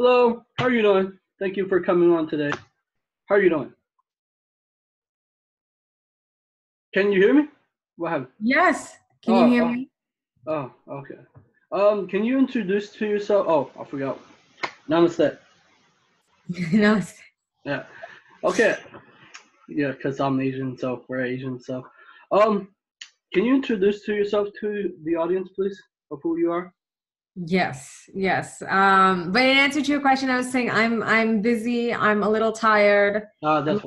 Hello, how are you doing? Thank you for coming on today. How are you doing? Can you hear me? What happened? Yes. Can Oh, you hear oh. me? Oh, okay. Um, can you introduce to yourself? Oh, I forgot. Namaste. no. Yeah. Okay. Yeah, because I'm Asian, so we're Asian. So, um, can you introduce to yourself to the audience, please, of who you are? Yes, yes. Um, but in answer to your question, I was saying I'm I'm busy. I'm a little tired, Uh, that's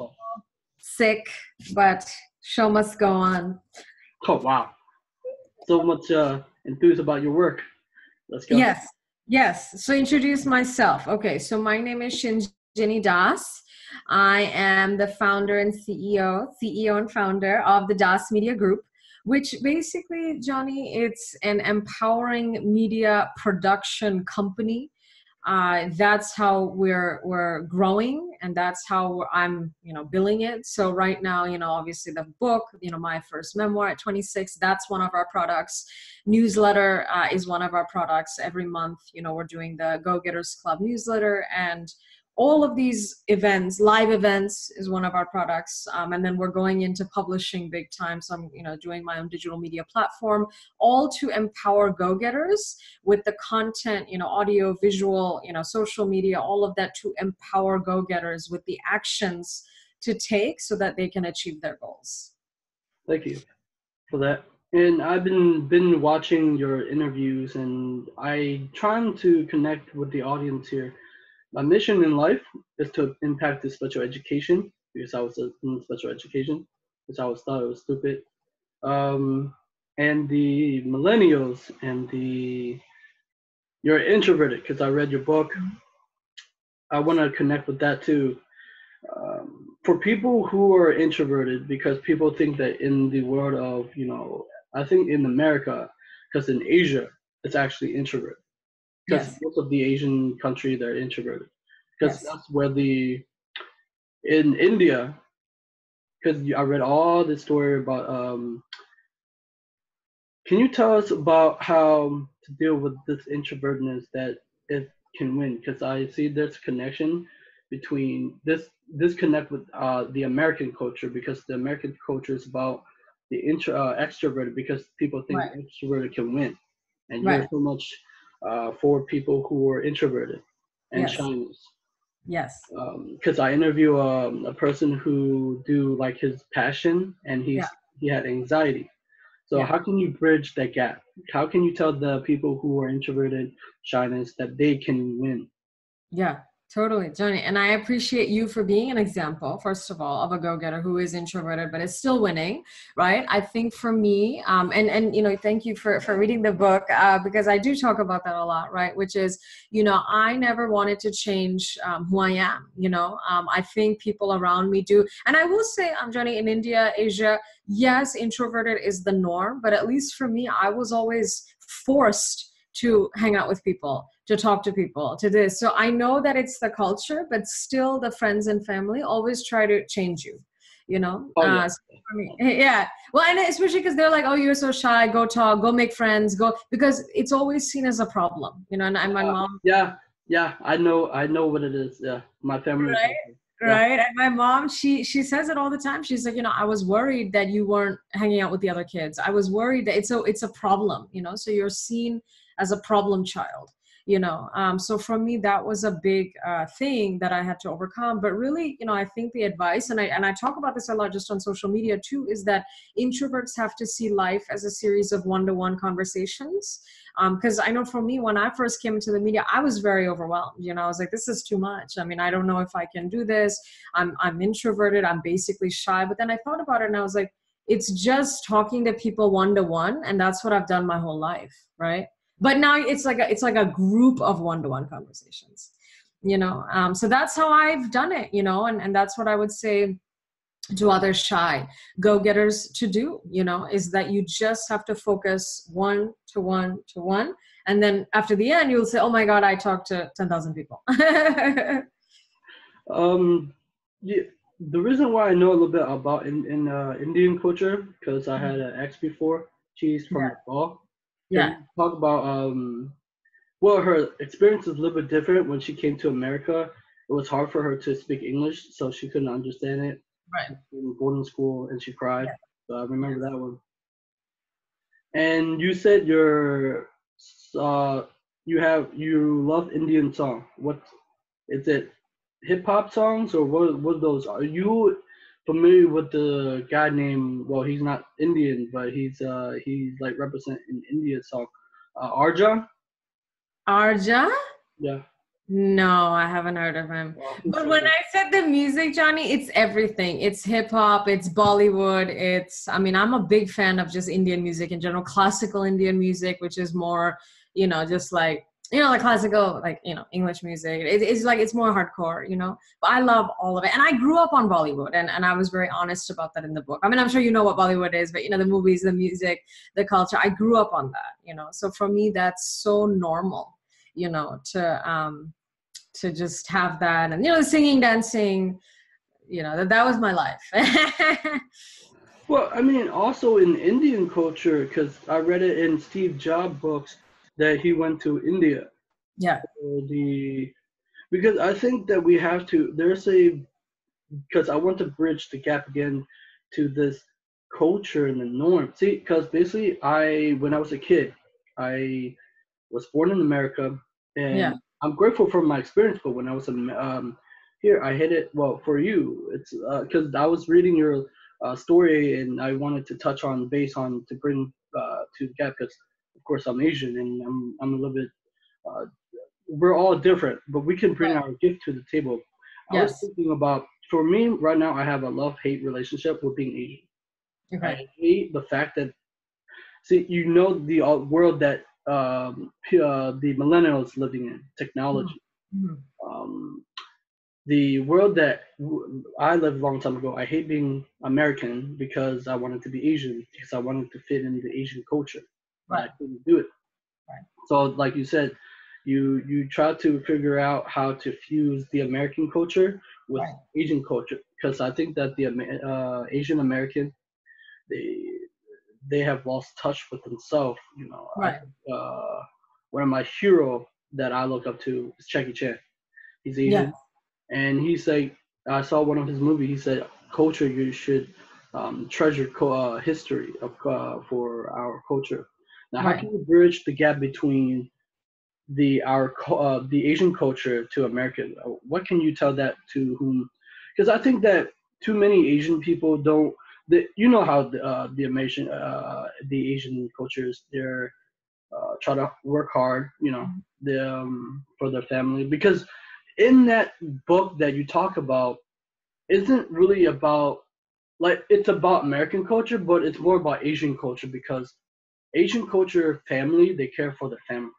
sick, but show must go on. Oh, wow. So much uh, enthused about your work. Let's go. Yes, yes. So introduce myself. Okay, so my name is Shinjini Das. I am the founder and CEO, CEO and founder of the Das Media Group, which basically, Johnny, it's an empowering media production company. Uh, that's how we're we're growing, and that's how I'm, you know, billing it. So right now, you know, obviously the book, you know, my first memoir at 26, that's one of our products newsletter uh, is one of our products every month you know we're doing the go getters club newsletter and all of these events live events is one of our products um, and then we're going into publishing big time so i'm you know doing my own digital media platform all to empower go-getters with the content you know audio visual you know social media all of that to empower go-getters with the actions to take so that they can achieve their goals Thank you for that. And I've been been watching your interviews, and I trying to connect with the audience here. My mission in life is to impact the special education because I was in special education because I was thought it was stupid. Um, and the millennials and the you're introverted because I read your book. I want to connect with that too. Um, for people who are introverted, because people think that in the world of, you know, I think in America, because in Asia, it's actually introvert. Because Yes. most of the Asian country, they're introverted. Because Yes. that's where the, in India, because I read all this story about, um, can you tell us about how to deal with this introvertedness that it can win? Because I see there's connection between this this connect with uh, the American culture because the American culture is about the intro uh, extroverted because people think Right. extroverted can win, and you're so much uh, for people who are introverted and Yes. shyness. yes Because I interview um, a person who do like his passion and he's Yeah. he had anxiety. So Yeah. how can you bridge that gap? How can you tell the people who are introverted, shyness that they can win? Yeah, totally, Johnny. And I appreciate you for being an example, first of all, of a go-getter who is introverted but is still winning, right? I think for me, um, and and you know, thank you for for reading the book uh, because I do talk about that a lot, right? Which is, you know, I never wanted to change um, who I am. You know, um, I think people around me do, and I will say, um, Johnny, in India, Asia, yes, introverted is the norm, but at least for me, I was always forced to hang out with people to talk to people to this. So i know that it's the culture but still the friends and family always try to change you you know? Oh, yeah. Uh, so for me- yeah. Well and especially because they're like oh you're so shy. Go talk. Go make friends. Go because it's always seen as a problem you know? And, and my Uh, mom Yeah, yeah, I know, I know what it is. Yeah, my family. Right? Yeah. right? And my mom she she says it all the time. She's like you know i was worried that you weren't hanging out with the other kids. I was worried that it's a it's a problem you know? So you're seen as a problem child you know um, so for me that was a big uh, thing that i had to overcome. But really you know i think the advice and i and i talk about this a lot just on social media too is that introverts have to see life as a series of one-to-one conversations. Because i know for me when i first came into the media i was very overwhelmed you know i was like this is too much. I mean i don't know if i can do this. I'm i'm introverted. I'm basically shy. But then i thought about it and i was like it's just talking to people one to one and that's what i've done my whole life right but now it's like a, it's like a group of one to one conversations you know um, so that's how i've done it you know and, and that's what i would say to other shy go-getters to do you know is that you just have to focus one to one to one and then after the end you'll say oh my god i talked to 10000 people Um, yeah, the reason why I know a little bit about in, in uh, Indian culture because I had an ex before. She's from Yeah. Nepal. Yeah talk about um well, her experience is a little bit different. When she came to America, it was hard for her to speak English, so she couldn't understand it. Right. In boarding school, and she cried. Yeah. So I remember that one. And you said you're, uh, you have you love Indian song. What is it? Hip hop songs or what? What those? Are you familiar with the guy named? Well, he's not Indian, but he's uh he's like represent in India song. Uh, Arja. Arja? Yeah. No, I haven't heard of him. Well, But when I said the music, Johnny, it's everything. It's hip hop, it's Bollywood, it's I mean, I'm a big fan of just Indian music in general, classical Indian music, which is more, you know, just like you know, like classical, like you know, English music. It, it's like it's more hardcore, you know. But I love all of it, and I grew up on Bollywood, and and I was very honest about that in the book. I mean, I'm sure you know what Bollywood is, but you know, the movies, the music, the culture. I grew up on that, you know. So for me, that's so normal, you know, to um to just have that and you know the singing dancing you know that, that was my life Well, I mean, also in Indian culture, because I read it in Steve Jobs books that he went to India. yeah the because I think that we have to. There's a because I want to bridge the gap again to this culture and the norm. See, because basically, I when I was a kid, I was born in America, and Yeah. I'm grateful for my experience. But when I was um, here, I hit it. Well, for you, it's because I was reading your uh, story, and I wanted to touch on base on to bring uh, to the gap because, of course, I'm Asian, and I'm I'm a little bit. Uh, we're all different, but we can bring Right. our gift to the table. I was Yes. thinking about for me right now. I have a love hate relationship with being Asian. okay I hate the fact that see you know the uh, world that um, uh, the millennials living in technology. Mhm. Um, the world that I lived a long time ago. I hate being American because I wanted to be Asian because I wanted to fit in the Asian culture. But I couldn't do it. Right. So like you said, you you try to figure out how to fuse the American culture with Right. Asian culture because I think that the uh, Asian American they they have lost touch with themselves. You know, Right. think, uh, one of my hero that I look up to is Jackie Chan. He's Asian, Yes. and he like I saw one of his movies. He said, "Culture, you should um, treasure co- uh, history of uh, for our culture." Now, how can you bridge the gap between the our uh, the Asian culture to American? What can you tell that to whom? Because I think that too many Asian people don't. The, you know how the uh, the Asian uh, the Asian cultures they're uh, try to work hard, you know, the, um, for their family. Because in that book that you talk about, isn't really about like it's about American culture, but it's more about Asian culture because Asian culture family they care for the family.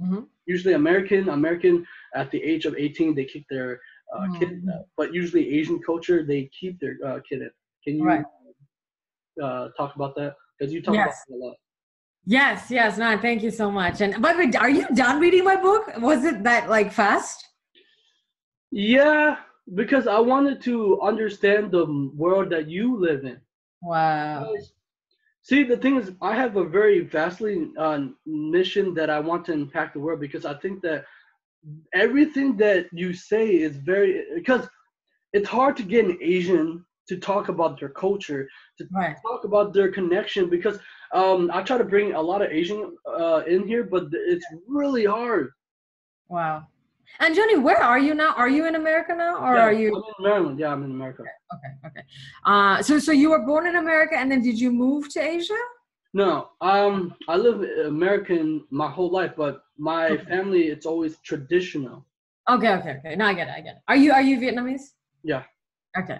Mhm. Usually American American at the age of 18 they kick their uh, kid, Mhm. out. but usually Asian culture they keep their uh, kid in. Can you Right. uh, talk about that? Because you talk Yes. about it a lot. yes yes no thank you so much and by the way are you done reading my book was it that like fast Yeah, because I wanted to understand the world that you live in. wow See, the thing is, I have a very vastly uh, mission that I want to impact the world because I think that everything that you say is very because it's hard to get an Asian to talk about their culture, to right talk about their connection because um, I try to bring a lot of Asian uh, in here, but it's really hard. wow and johnny where are you now are you in america now or Yeah, are you I'm in Maryland. Yeah, I'm in America. okay okay uh so so you were born in america and then did you move to asia No, um, I live American my whole life, but my Okay. family it's always traditional. Okay, okay, okay. No, I get it. I get it. Are you are you Vietnamese? Yeah. Okay.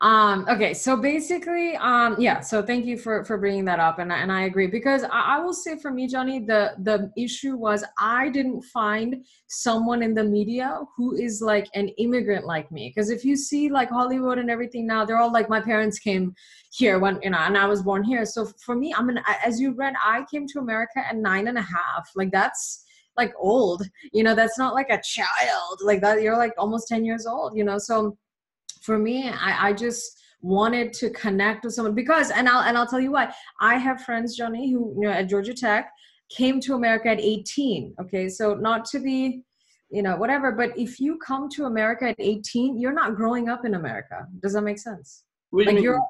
Um, okay. So basically, um, yeah. So thank you for for bringing that up, and I, and I agree because I, I will say for me, Johnny, the the issue was I didn't find someone in the media who is like an immigrant like me. Because if you see like Hollywood and everything now, they're all like my parents came here when you know, and I was born here. So for me, I'm an as you read, I came to America at nine and a half. Like that's like old you know that's not like a child like that you're like almost 10 years old you know so for me i, I just wanted to connect with someone because and i'll and i'll tell you why i have friends johnny who you know at georgia tech came to America at 18. Okay, so not to be, you know, whatever, but if you come to America at 18, you're not growing up in America. Does that make sense? like you're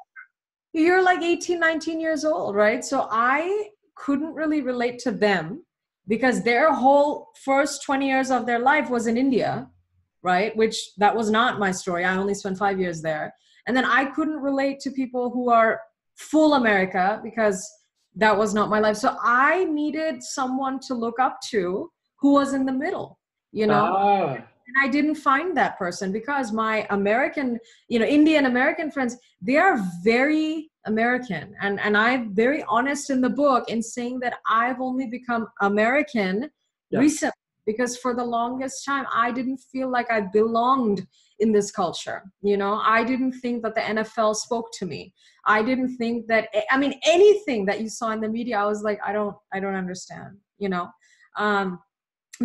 you're like 18, 19 years old, right? So I couldn't really relate to them because their whole first 20 years of their life was in India, right? Which that was not my story. I only spent five years there. And then I couldn't relate to people who are full America because that was not my life. So I needed someone to look up to who was in the middle, you know? Ah. And I didn't find that person because my American, you know, Indian American friends, they are very American. And, and I'm very honest in the book in saying that I've only become American yeah. recently because for the longest time I didn't feel like I belonged in this culture. You know, I didn't think that the NFL spoke to me. I didn't think that I mean anything that you saw in the media, I was like, I don't I don't understand, you know. Um,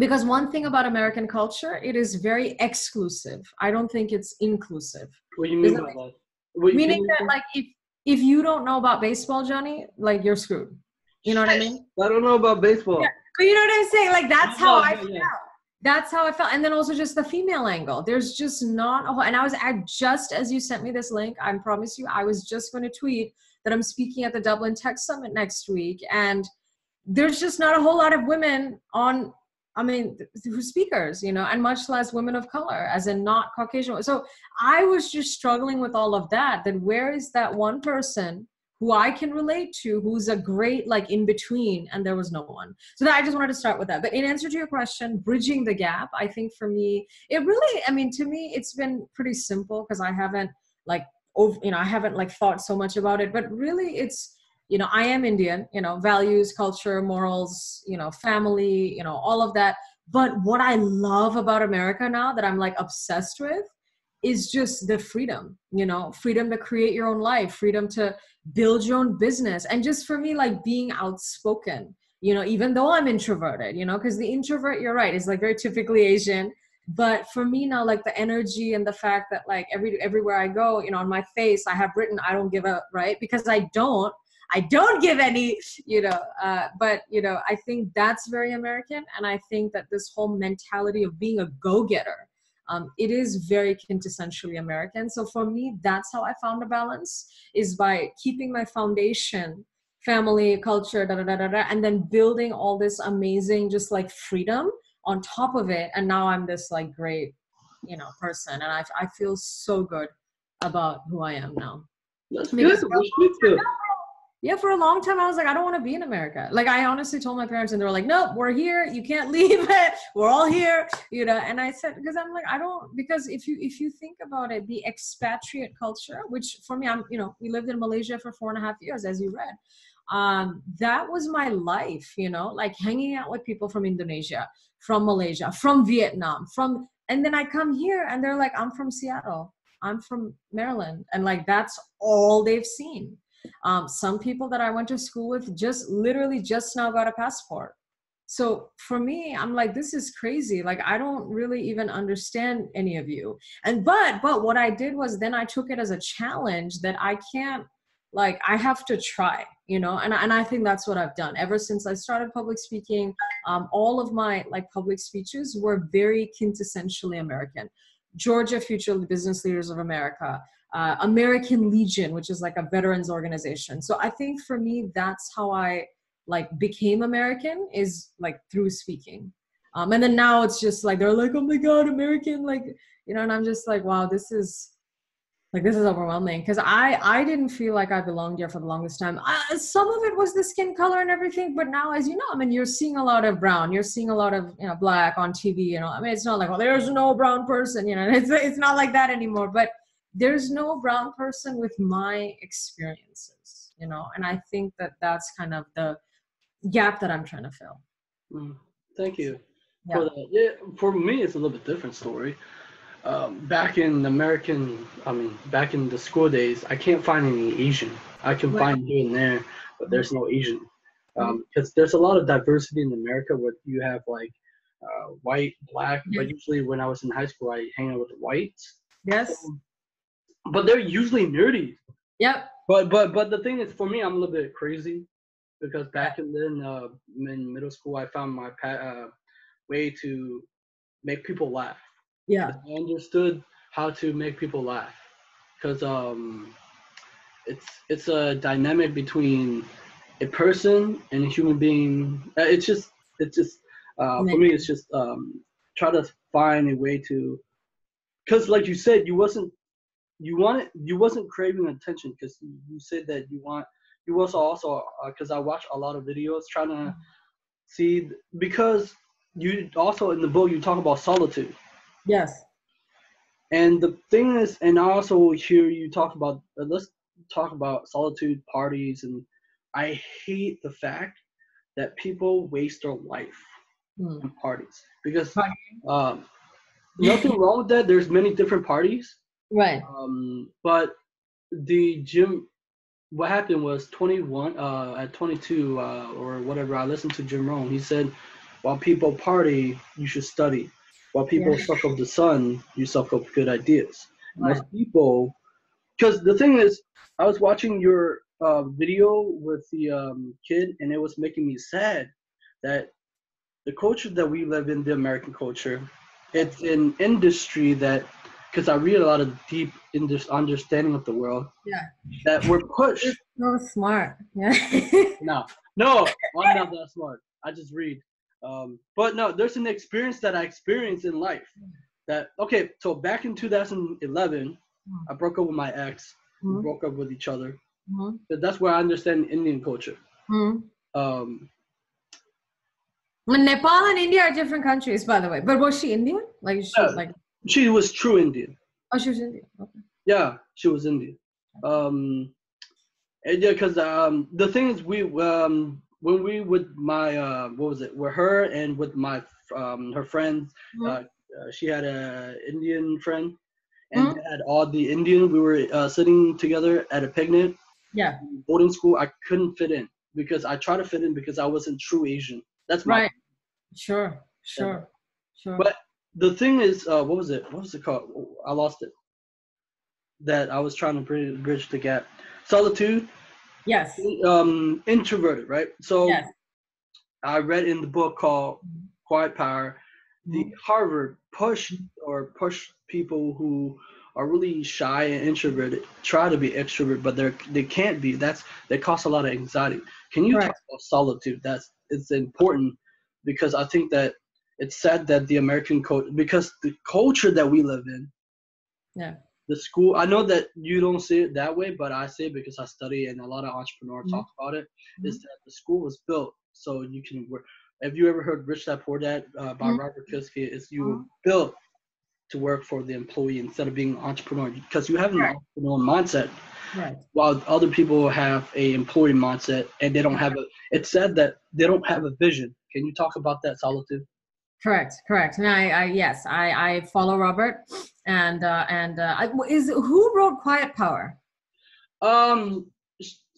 because one thing about American culture, it is very exclusive. I don't think it's inclusive. What do you mean by that? What meaning that like if if you don't know about baseball, Johnny, like you're screwed. You know what I mean? I don't know about baseball. Yeah. But you know what I'm saying? Like that's how oh, I felt. That's how I felt. And then also just the female angle. There's just not a whole and I was at just as you sent me this link, I promise you, I was just going to tweet that I'm speaking at the Dublin Tech Summit next week. And there's just not a whole lot of women on I mean, who speakers, you know, and much less women of color, as in not Caucasian. So I was just struggling with all of that. That where is that one person who I can relate to, who's a great like in between, and there was no one. So that I just wanted to start with that. But in answer to your question, bridging the gap, I think for me, it really, I mean, to me, it's been pretty simple because I haven't like over, you know, I haven't like thought so much about it. But really, it's you know, I am Indian. You know, values, culture, morals, you know, family, you know, all of that. But what I love about America now that I'm like obsessed with is just the freedom you know freedom to create your own life freedom to build your own business. And just for me like being outspoken you know even though i'm introverted you know because the introvert you're right is like very typically asian. But for me now like the energy and the fact that like every everywhere i go you know on my face i have written i don't give up right? Because i don't i don't give any you know uh, but you know i think that's very american. And i think that this whole mentality of being a go-getter um, it is very quintessentially American. So for me, that's how I found a balance is by keeping my foundation, family, culture, da, da, da, da, da, and then building all this amazing, just like freedom on top of it. And now I'm this like great, you know, person. And I, I feel so good about who I am now. That's good yeah, for a long time I was like, I don't want to be in America. Like I honestly told my parents, and they were like, Nope, we're here. You can't leave it. We're all here, you know. And I said, because I'm like, I don't because if you if you think about it, the expatriate culture, which for me, I'm you know, we lived in Malaysia for four and a half years, as you read. Um, that was my life, you know, like hanging out with people from Indonesia, from Malaysia, from Vietnam, from and then I come here and they're like, I'm from Seattle, I'm from Maryland, and like that's all they've seen um, some people that I went to school with just literally just now got a passport. So for me, I'm like, this is crazy. Like, I don't really even understand any of you. And but but what I did was then I took it as a challenge that I can't like I have to try, you know, and and I think that's what I've done ever since I started public speaking. Um, all of my like public speeches were very quintessentially American. Georgia Future Business Leaders of America, uh, American Legion, which is like a veterans organization. So I think for me, that's how I like became American is like through speaking. Um, and then now it's just like they're like, oh my god, American, like you know, and I'm just like, wow, this is like this is overwhelming because I I didn't feel like I belonged here for the longest time. Uh, some of it was the skin color and everything, but now, as you know, I mean, you're seeing a lot of brown, you're seeing a lot of you know black on TV. You know, I mean, it's not like well, there's no brown person. You know, it's it's not like that anymore. But there's no brown person with my experiences you know and i think that that's kind of the gap that i'm trying to fill mm, thank you yeah. for that yeah for me it's a little bit different story um, back in american i mean back in the school days i can't find any asian i can right. find here and there but there's no asian because um, mm-hmm. there's a lot of diversity in america where you have like uh, white black yeah. but usually when i was in high school i hang out with the whites yes but they're usually nerdy. Yep. But but but the thing is, for me, I'm a little bit crazy. because back in then uh, in middle school I found my uh, way to make people laugh. Yeah. I understood how to make people laugh because um, it's it's a dynamic between a person and a human being. Uh, It's just it's just uh, for me. It's just um, try to find a way to because like you said, you wasn't you wanted you wasn't craving attention because you, said that you want you was also because I watch a lot of videos trying to see because you also in the book you talk about solitude Yes. and the thing is and I also hear you talk about uh, let's talk about solitude parties and I hate the fact that people waste their life Hmm. on parties because um, nothing wrong with that there's many different parties Right. um, but the gym, what happened was 21, uh, at 22 uh, or whatever, I listened to Jim Rohn. He said, while people party, you should study. While people Yeah. suck up the sun, you suck up good ideas. Right. Most people, because the thing is, I was watching your uh, video with the um, kid, and it was making me sad that the culture that we live in, the American culture, it's an industry that, because I read a lot of deep in this understanding of the world, Yeah. that we're pushed. So smart. Yeah. no, no, I'm not that smart. I just read. Um, but no, there's an experience that I experienced in life. That okay, so back in 2011, Hmm. I broke up with my ex. We Mhm. broke up with each other. Mhm. But that's where I understand Indian culture. Mhm. Um, Nepal and India are different countries, by the way. But was she Indian? Like, she, Yeah. like, she was true Indian. oh, she was Indian. Okay. Yeah, she was Indian. Um, yeah, because um, the thing is, we um, when we with my uh, what was it? With her and with my um, her friends, Mhm. uh, uh, she had a Indian friend, and Mhm. had all the Indian. We were uh, sitting together at a picnic, Yeah. boarding school. I couldn't fit in because I tried to fit in because I wasn't true Asian. That's my Right. Sure. Sure. Sure. But the thing is, uh, what was it? What was it called? I lost it. That I was trying to bridge, the gap. Solitude, yes. um, introverted, right? So Yes. I read in the book called Quiet Power, the Mhm. Harvard push or push people who are really shy and introverted try to be extrovert, but they're they can't be. That's that causes a lot of anxiety. Can you Right. talk about solitude? That's it's important because I think that it's sad that the American culture because the culture that we live in, Yeah. the school. I know that you don't see it that way, but I say it because I study and a lot of entrepreneurs Mhm. talk about it. Is Mhm. that the school was built so you can work. Have you ever heard Rich Dad Poor Dad uh, by Mhm. Robert Kiyosaki? It's you were Mhm. built to work for the employee instead of being an entrepreneur because you have an Right. entrepreneur mindset Right. while other people have a employee mindset and they don't have a it's said that they don't have a vision can you talk about that solitude Correct. Correct. And I, I yes, I, I follow Robert, and uh, and uh, is who wrote Quiet Power? um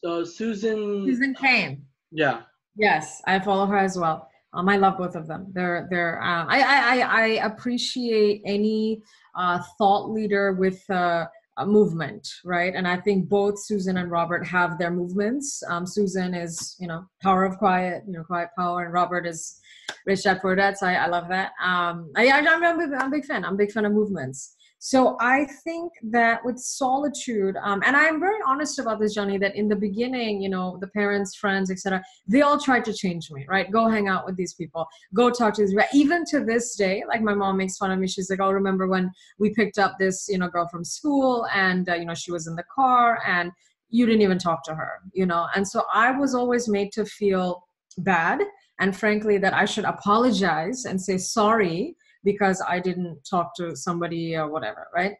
uh, susan Susan Cain. yeah Yes, I follow her as well. Um, I love both of them. They're they're. Uh, I, I I I appreciate any uh, thought leader with uh, a movement, right? And I think both Susan and Robert have their movements. Um, Susan is you know Power of Quiet, you know Quiet Power, and Robert is Rich Dad Poor Dad. So I, I love that. Um, I, I, I'm, I'm, a big, I'm a big fan. I'm a big fan of movements. So I think that with solitude, um, and I'm very honest about this, Johnny, that in the beginning, you know, the parents, friends, etc they all tried to change me, right? Go hang out with these people, go talk to these people. Even to this day, like my mom makes fun of me. She's like, "Oh, remember when we picked up this, you know, girl from school, and uh, you know, she was in the car, and you didn't even talk to her, you know?" And so I was always made to feel bad, and frankly, that I should apologize and say sorry because I didn't talk to somebody or whatever, right?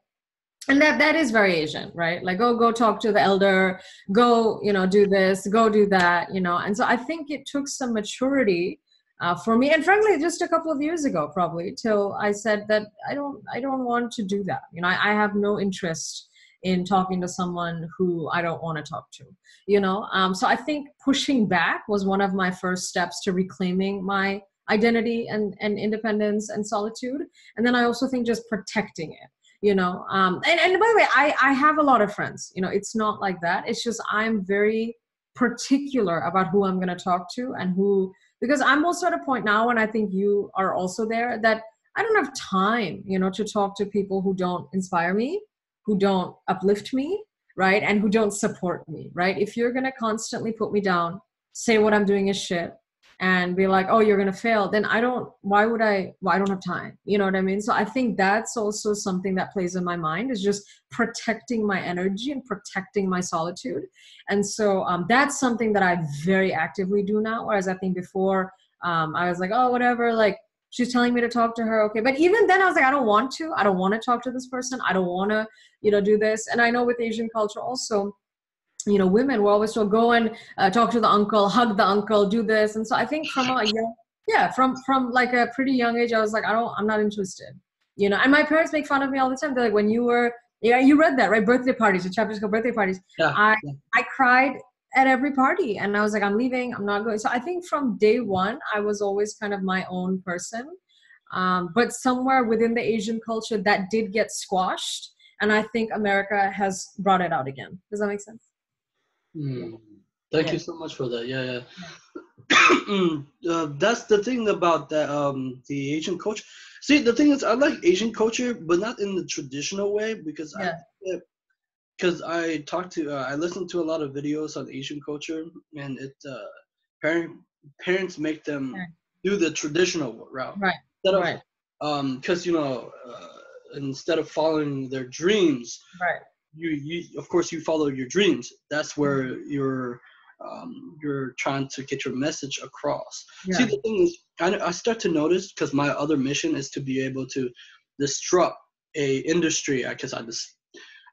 and that that is very asian right? Like go go talk to the elder go you know do this go do that you know? And so i think it took some maturity uh, for me and frankly just a couple of years ago probably till i said that i don't i don't want to do that. You know i, I have no interest in talking to someone who i don't want to talk to you know? Um, so i think pushing back was one of my first steps to reclaiming my identity and, and independence and solitude and then i also think just protecting it you know um and, and by the way i i have a lot of friends you know it's not like that it's just i'm very particular about who I'm going to talk to and who because I'm also at a point now and I think you are also there that I don't have time, you know, to talk to people who don't inspire me, who don't uplift me, right? And who don't support me, right? If you're going to constantly put me down, say what I'm doing is shit, and be like oh you're going to fail then i don't why would i well, i don't have time you know what i mean? So i think that's also something that plays in my mind is just protecting my energy and protecting my solitude. And so um, that's something that i very actively do now whereas i think before um, i was like oh whatever like she's telling me to talk to her okay. But even then i was like i don't want to i don't want to talk to this person i don't want to you know do this. And i know with asian culture also you know women were always told go and uh, talk to the uncle hug the uncle do this. And so i think from a young yeah from from like a pretty young age i was like i don't i'm not interested. You know and my parents make fun of me all the time. They're like when you were yeah you read that right? Birthday parties the chapters called birthday parties. Yeah, i i cried at every party and i was like i'm leaving i'm not going. So i think from day one i was always kind of my own person. Um, but somewhere within the asian culture that did get squashed. And i think america has brought it out again. Does that make sense Mm. Thank yeah. you so much for that. Yeah, yeah. Uh, that's the thing about that um the Asian culture. See, the thing is, I like Asian culture, but not in the traditional way because yeah. I because I talked to uh, I listened to a lot of videos on Asian culture, and it uh, parent parents make them do the traditional route right instead of right. um because you know uh, instead of following their dreams right you, you of course you follow your dreams that's where mm-hmm. you're um, you're trying to get your message across yeah. see the thing is I, I start to notice because my other mission is to be able to disrupt a industry because I just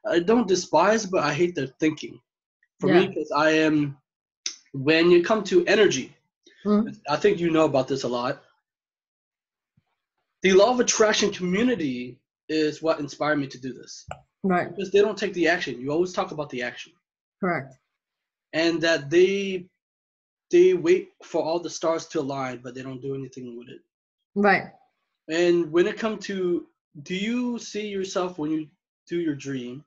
I don't despise but I hate their thinking for yeah. me because I am when you come to energy mm-hmm. I think you know about this a lot the law of attraction community is what inspired me to do this Right. Because they don't take the action. You always talk about the action. Correct. And that they they wait for all the stars to align, but they don't do anything with it. Right. And when it comes to do you see yourself when you do your dream?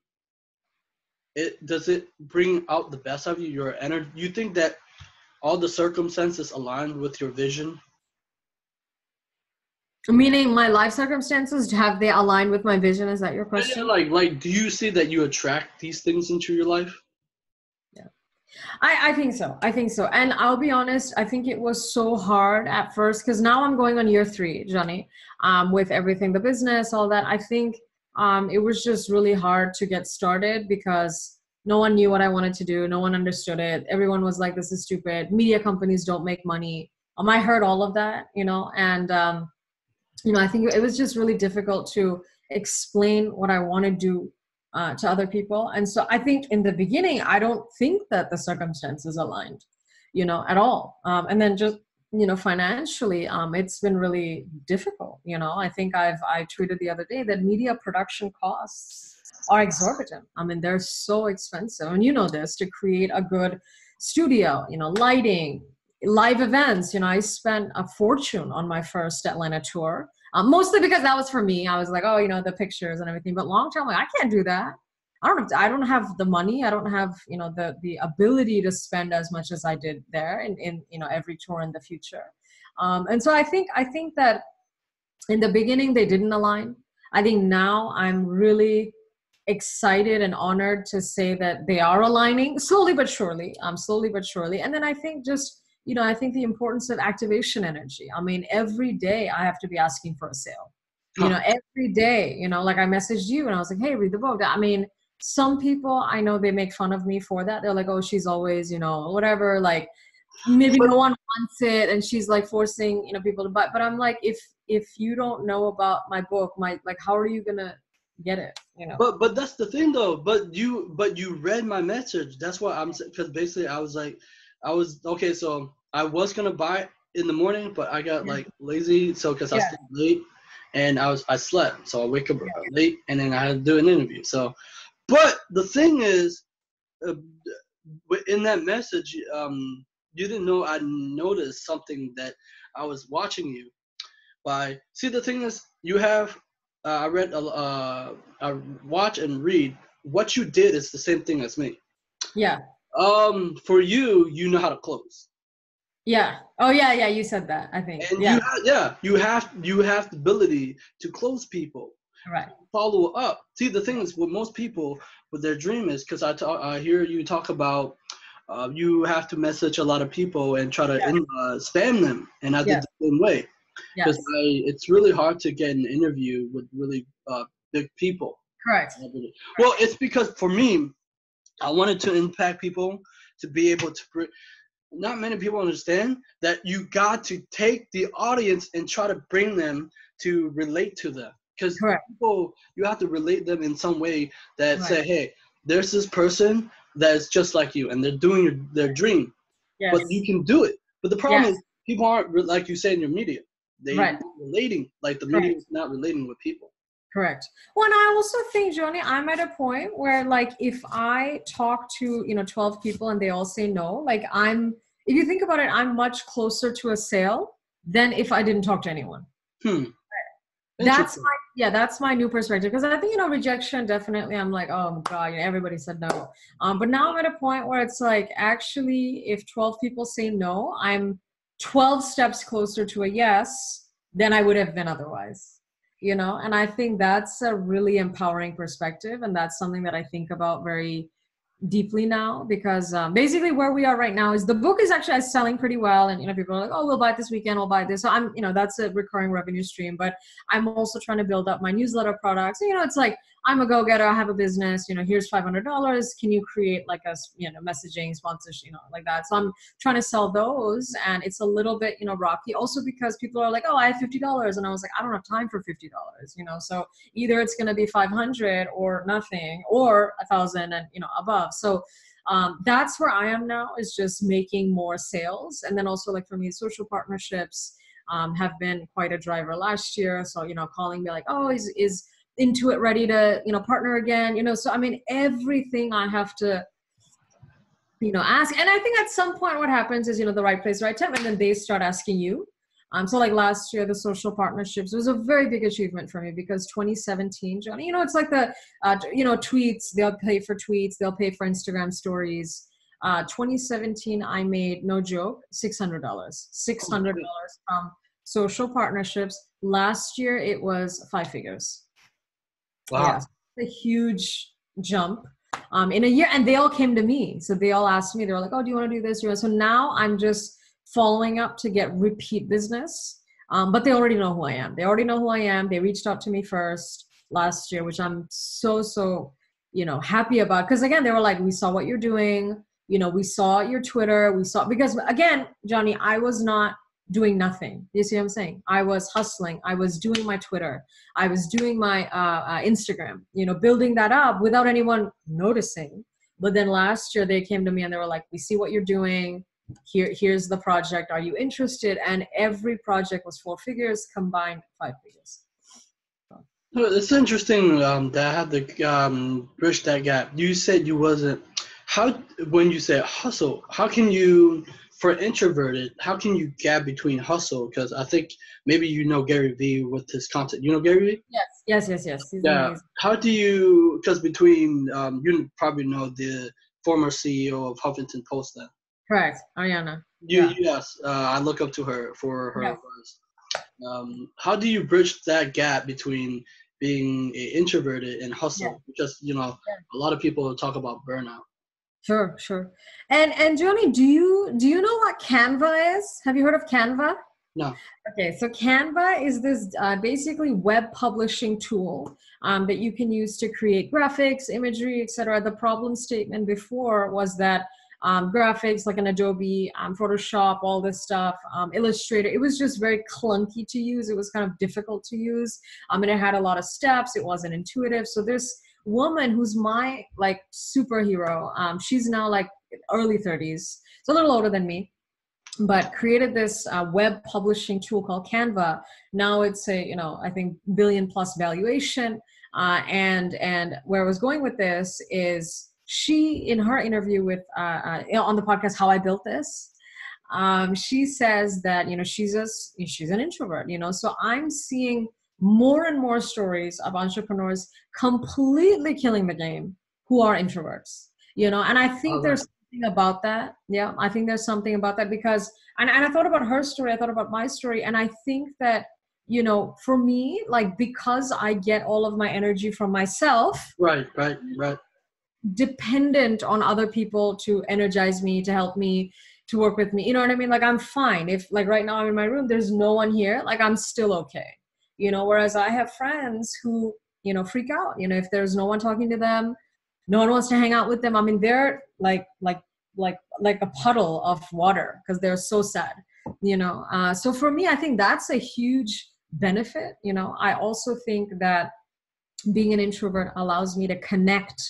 It does it bring out the best of you, your energy? You think that all the circumstances align with your vision Meaning my life circumstances have they aligned with my vision? Is that your question? like like do you see that you attract these things into your life? Yeah. I, I think so. I think so. And I'll be honest, I think it was so hard at first because now I'm going on year three, Johnny, um, with everything, the business, all that. I think um, it was just really hard to get started because no one knew what I wanted to do. No one understood it. Everyone was like, this is stupid. Media companies don't make money. Um, I heard all of that, you know, and um, you know, I think it was just really difficult to explain what I want to do uh, to other people. And so I think in the beginning, I don't think that the circumstances aligned, you know, at all. Um, and then just, you know, financially, um, it's been really difficult. You know, I think I've, I tweeted the other day that media production costs are exorbitant. I mean, they're so expensive. And you know this to create a good studio, you know, lighting, live events you know i spent a fortune on my first atlanta tour. Um, mostly because that was for me. I was like oh you know the pictures and everything. But long term like i can't do that. I don't have i don't have the money. I don't have you know the the ability to spend as much as i did there in, in you know every tour in the future. Um, and so i think i think that in the beginning they didn't align. I think now i'm really excited and honored to say that they are aligning slowly but surely um slowly but surely. And then i think just you know, I think the importance of activation energy. I mean, every day I have to be asking for a sale. You know, every day, you know, like I messaged you and I was like, hey, read the book. I mean, some people I know they make fun of me for that. They're like, oh, she's always, you know, whatever, like maybe no one wants it and she's like forcing, you know, people to buy. But I'm like, if if you don't know about my book, my like how are you gonna get it you know but but that's the thing though but you but you read my message that's why i'm because basically i was like I was okay. So I was gonna buy it in the morning, but I got like lazy. So because yeah. I stayed late, and I was I slept, so I wake up yeah. late, and then I had to do an interview. So, but the thing is, uh, in that message, um, you didn't know I noticed something that I was watching you. By see, the thing is, you have uh, I read uh, I watch and read. What you did is the same thing as me. Yeah um, for you, you know how to close. Yeah. Oh yeah, yeah. You said that. I think. And yeah. you have, yeah, you have you have the ability to close people. right. Follow up. See, the thing is, with most people, what their dream is, because I talk, I hear you talk about, uh, you have to message a lot of people and try to Yeah. in, uh, spam them, and I did the same way. Because Yes. It's really hard to get an interview with really uh, big people. Correct. Well, it's because for me, I wanted to impact people to be able to. Not many people understand that you got to take the audience and try to bring them to relate to them. Because people, you have to relate them in some way that say, hey, there's this person that's just like you, and they're doing your, their dream, Yes. but you can do it. But the problem Yes. is, people aren't like you say in your media. they're not relating like the media is not relating with people. Correct. Well, and I also think, Johnny, I'm at a point where, like, if I talk to, you know, 12 people and they all say no, like, I'm, if you think about it, I'm much closer to a sale than if I didn't talk to anyone. Hmm. That's my, yeah, that's my new perspective. Because I think, you know, rejection definitely, I'm like, oh, God, you know, everybody said no. Um, but now I'm at a point where it's like, actually, if 12 people say no, I'm 12 steps closer to a yes than I would have been otherwise you know? And i think that's a really empowering perspective and that's something that i think about very deeply now because um, basically where we are right now is the book is actually selling pretty well and you know people are like oh we'll buy it this weekend we'll buy this. So i'm you know that's a recurring revenue stream but i'm also trying to build up my newsletter products. You know it's like i'm a go-getter i have a business you know here's $500 can you create like a you know messaging sponsorship you know like that? So i'm trying to sell those and it's a little bit you know rocky. Also because people are like oh i have $50 and i was like i don't have time for $50 you know? So either it's going to be 500 or nothing or a thousand and you know above. So um, that's where i am now is just making more sales. And then also like for me social partnerships um, have been quite a driver last year. So you know calling me like oh is is intuit ready to you know partner again you know so i mean everything i have to you know ask. And i think at some point what happens is you know the right place right time and then they start asking you. Um, so like last year the social partnerships was a very big achievement for me because 2017 johnny you know it's like the uh, you know tweets they'll pay for tweets they'll pay for instagram stories. Uh, 2017 i made no joke $600 $600 from social partnerships. Last year it was five figures Wow. yeah, a huge jump um, in a year, and they all came to me. So they all asked me. They were like, "Oh, do you want to do this?" You know, so now I'm just following up to get repeat business. Um, but they already know who I am. They already know who I am. They reached out to me first last year, which I'm so so you know happy about. Because again, they were like, "We saw what you're doing. You know, we saw your Twitter. We saw because again, Johnny, I was not doing nothing. You see what I'm saying? I was hustling. I was doing my Twitter. I was doing my uh, uh, Instagram, you know, building that up without anyone noticing. But then last year they came to me and they were like, "We see what you're doing. Here, here's the project. Are you interested?" And every project was four figures, combined five figures. Well, It's interesting um, that I had to um, bridge that gap. You said you wasn't. How when you said hustle, how can you, for introverted, how can you gap between hustle? Because I think maybe you know Gary Vee with his content. You know Gary Vee? Yes, yes, yes, yes. He's Yeah. amazing. How do you? Because between um, you probably know the former CEO of Huffington Post. Then Correct, Arianna. you Yeah. yes, uh, I look up to her for her Yes. advice. Um, how do you bridge that gap between being a introverted and hustle? Yeah. Because you know Yeah. a lot of people talk about burnout. Sure, sure. And and Johnny, do you do you know what Canva is? Have you heard of Canva? No. Okay, so Canva is this uh, basically web publishing tool um, that you can use to create graphics, imagery, etc. The problem statement before was that um, graphics like an Adobe, um, Photoshop, all this stuff, um, Illustrator, it was just very clunky to use. It was kind of difficult to use. Um, and it had a lot of steps. It wasn't intuitive. So this woman who's my like superhero, um, she's now like early 30s, so a little older than me but created this uh, web publishing tool called Canva. Now it's a you know I think billion plus valuation. Uh, and and where I was going with this is she in her interview with uh, uh, on the podcast How I Built This. Um, she says that you know she's a she's an introvert. You know, so I'm seeing more and more stories of entrepreneurs completely killing the game who are introverts. You know, and I think there's something something about that. Yeah, I think there's something about that because, and, and I thought about her story, I thought about my story, and I think that, you know, for me, like because I get all of my energy from myself. Right, right, right. Dependent on other people to energize me, to help me, to work with me. You know what I mean? Like I'm fine. If like right now I'm in my room, there's no one here, like I'm still okay. You know, whereas I have friends who, you know, freak out. You know, if there's no one talking to them, no one wants to hang out with them. I mean, they're like like like like a puddle of water because they're so sad. You know, uh, so for me, I think that's a huge benefit. You know, I also think that being an introvert allows me to connect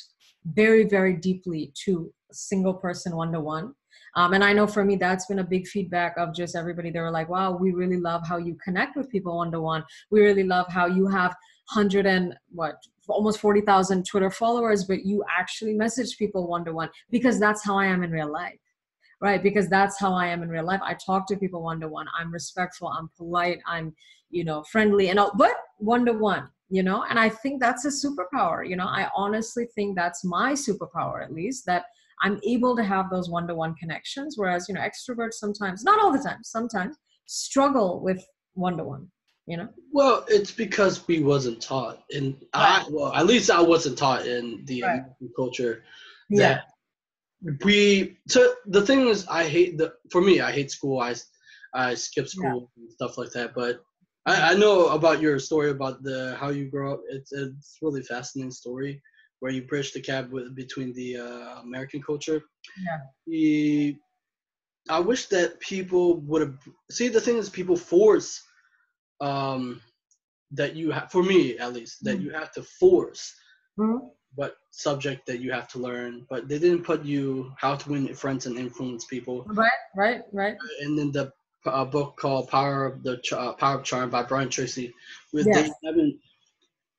very very deeply to a single person one to one um, and I know for me, that's been a big feedback of just everybody. They were like, wow, we really love how you connect with people one to one. We really love how you have 100 and what, almost 40,000 Twitter followers, but you actually message people one to one because that's how I am in real life. Right, because that's how I am in real life. I talk to people one to one. I'm respectful. I'm polite. I'm, you know, friendly and all, but one to one you know and i think that's a superpower you know i honestly think that's my superpower at least that I'm able to have those one to one connections. Whereas, you know, extroverts sometimes, not all the time, sometimes struggle with one to one. You know. Well, it's because we wasn't taught, and right. I well, at least I wasn't taught in the right. Culture that yeah. we. So the thing is, I hate the. For me, I hate school. I I skip school yeah. and stuff like that. But I, I know about your story about the how you grow up. It's it's really fascinating story where you bridge the gap with, between the uh, American culture. Yeah. The, I wish that people would have see the thing is people force um, that you have for me at least that mm-hmm. you have to force mm-hmm. what subject that you have to learn, but they didn't put you how to win friends and influence people. Right, right, right. And then the uh, book called Power of the uh, Power of Charm by Brian Tracy, with yes. they haven't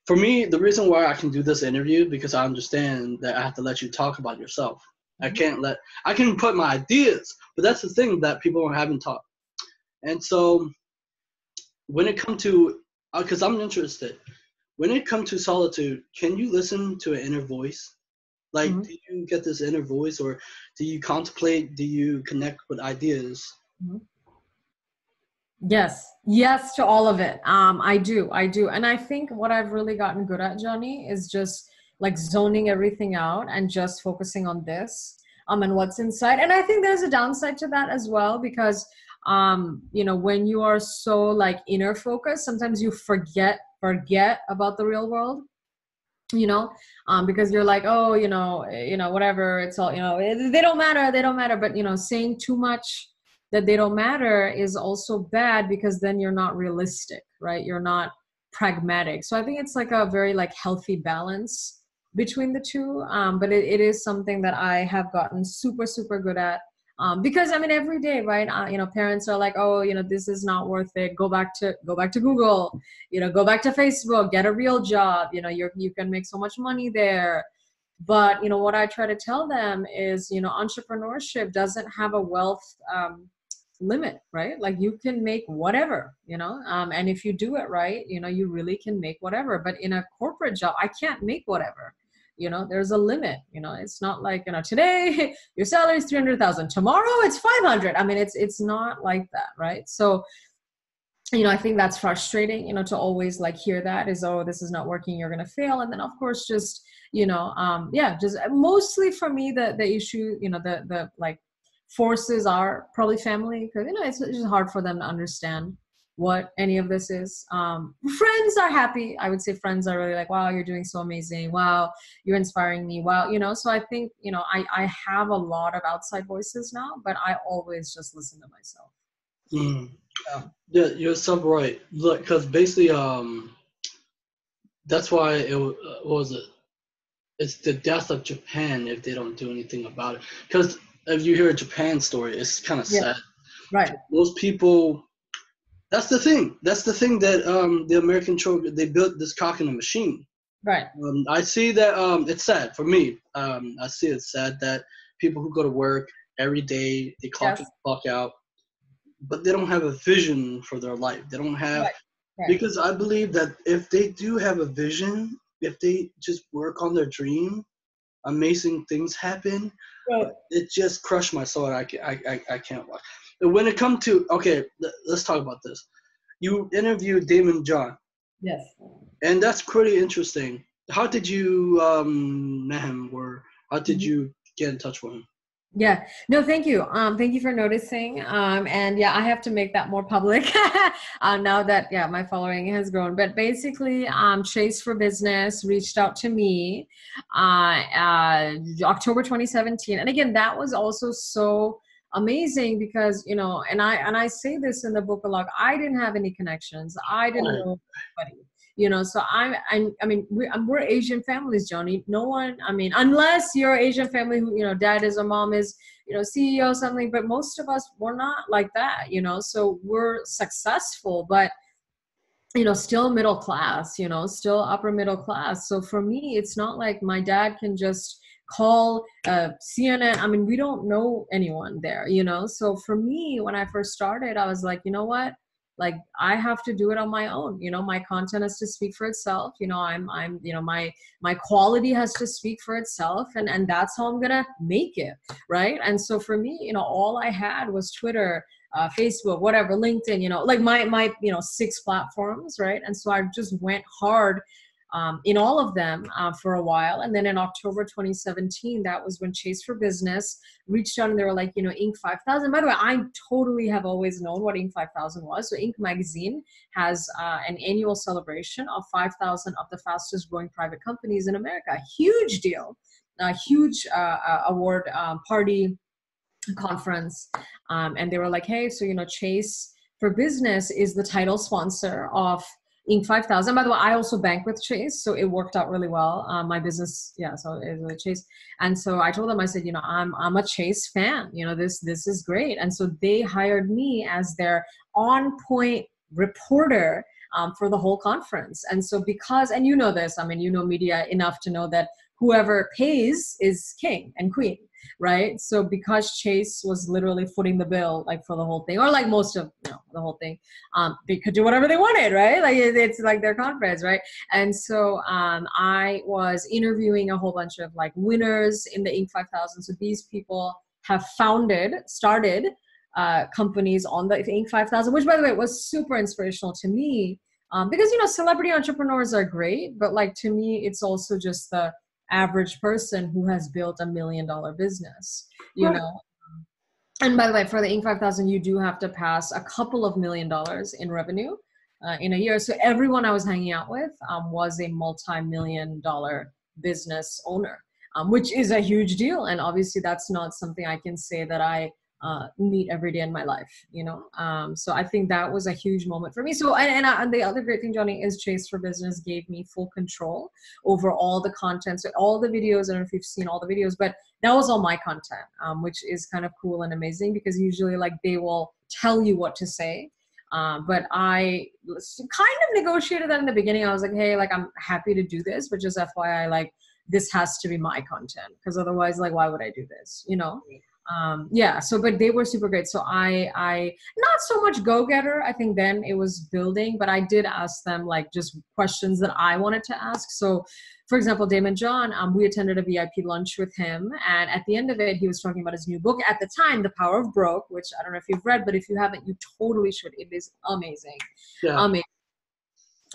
for me, the reason why I can do this interview because I understand that I have to let you talk about yourself. I mm-hmm. can't let I can put my ideas, but that's the thing that people haven't taught. And so, when it comes to, because uh, I'm interested, when it comes to solitude, can you listen to an inner voice? Like, mm-hmm. do you get this inner voice, or do you contemplate? Do you connect with ideas? Mm-hmm. Yes, yes to all of it. Um, I do, I do, and I think what I've really gotten good at, Johnny, is just like zoning everything out and just focusing on this um and what's inside. And I think there's a downside to that as well because um you know when you are so like inner focused, sometimes you forget forget about the real world you know? Um, because you're like oh you know you know whatever it's all you know they don't matter they don't matter. But you know saying too much that they don't matter is also bad because then you're not realistic right? You're not pragmatic. So i think it's like a very like healthy balance between the two um, but it, it is something that i have gotten super super good at um, because i mean every day right uh, you know parents are like oh you know this is not worth it. Go back to go back to google you know go back to facebook get a real job you know you you can make so much money there. But you know what i try to tell them is you know entrepreneurship doesn't have a wealth um, limit right? Like you can make whatever you know? Um, and if you do it right you know you really can make whatever. But in a corporate job i can't make whatever you know? There's a limit you know? It's not like you know today your salary is 300000 tomorrow it's 500 i mean it's it's not like that right? So you know i think that's frustrating you know to always like hear that is oh this is not working you're going to fail. And then of course just you know um yeah just mostly for me the the issue you know the the like forces are probably family because you know it's, it's just hard for them to understand what any of this is. Um, friends are happy. I would say friends are really like, wow, you're doing so amazing. Wow, you're inspiring me. Wow, you know. So I think you know I I have a lot of outside voices now, but I always just listen to myself. Mm. Yeah. yeah, you're so right. Look, because basically, um, that's why it uh, was it. It's the death of Japan if they don't do anything about it. Because if you hear a Japan story, it's kind of yeah. sad. Right. Most people. That's the thing. That's the thing that um, the American children they built this cock in a machine. Right. Um, I see that um, it's sad for me. Um, I see it's sad that people who go to work every day they clock yes. in, clock out, but they don't have a vision for their life. They don't have right. Right. because I believe that if they do have a vision, if they just work on their dream, amazing things happen. It just crushed my soul. I, I, I, I can't watch. When it comes to okay, let's talk about this. You interviewed Daymond John. Yes. And that's pretty interesting. How did you um, met him, or how did mm-hmm. you get in touch with him? Yeah, no, thank you. Um, thank you for noticing. Um, and yeah, I have to make that more public uh, now that yeah my following has grown. But basically, um, Chase for Business reached out to me uh, uh, October 2017, and again, that was also so amazing because you know, and I and I say this in the book a lot. I didn't have any connections. I didn't know anybody you know so i'm, I'm i mean we're, we're asian families johnny no one i mean unless you're asian family who you know dad is or mom is you know ceo something but most of us we're not like that you know so we're successful but you know still middle class you know still upper middle class. So for me it's not like my dad can just call uh, cnn i mean we don't know anyone there you know? So for me when i first started i was like you know what like i have to do it on my own you know my content has to speak for itself you know i'm i'm you know my my quality has to speak for itself and and that's how i'm gonna make it right? And so for me you know all i had was twitter uh, facebook whatever linkedin you know like my my you know six platforms right? And so i just went hard um, in all of them uh, for a while. And then in October 2017, that was when Chase for Business reached out and they were like, you know, Inc. 5000. By the way, I totally have always known what Inc. 5000 was. So Inc. magazine has uh, an annual celebration of 5,000 of the fastest growing private companies in America. Huge deal, a huge uh, uh award um, party conference. Um, and they were like, hey, so, you know, Chase for Business is the title sponsor of Inc. 5000. By the way, I also bank with Chase, so it worked out really well. Um, my business, yeah, so it was Chase, and so I told them, I said, you know, I'm I'm a Chase fan. You know, this this is great, and so they hired me as their on point reporter um, for the whole conference. And so because, and you know this, I mean, you know media enough to know that whoever pays is king and queen right? So because Chase was literally footing the bill like for the whole thing, or like most of you know the whole thing, um, they could do whatever they wanted, right? Like it's like their conference, right? And so um, I was interviewing a whole bunch of like winners in the Inc. 5000. So these people have founded, started uh, companies on the Inc. 5000, which by the way was super inspirational to me. Um, because you know celebrity entrepreneurs are great but like to me it's also just the average person who has built a million dollar business you right. know? And by the way for the inc. 5000 you do have to pass a couple of million dollars in revenue uh, in a year. So everyone i was hanging out with um, was a multi-million dollar business owner um, which is a huge deal. And obviously that's not something i can say that i uh, meet every day in my life, you know. Um, so I think that was a huge moment for me. So and and, I, and, the other great thing, Johnny, is Chase for Business gave me full control over all the content, so all the videos. I don't know if you've seen all the videos, but that was all my content, um, which is kind of cool and amazing because usually like they will tell you what to say. Um, but I kind of negotiated that in the beginning. I was like, hey, like I'm happy to do this, but just FYI, like this has to be my content because otherwise, like, why would I do this? You know um, yeah so but they were super great. So i i not so much go-getter i think then it was building but i did ask them like just questions that i wanted to ask. So for example daymond john um, we attended a vip lunch with him and at the end of it he was talking about his new book. At the time the power of broke which i don't know if you've read but if you haven't you totally should. It is amazing. Yeah. amazing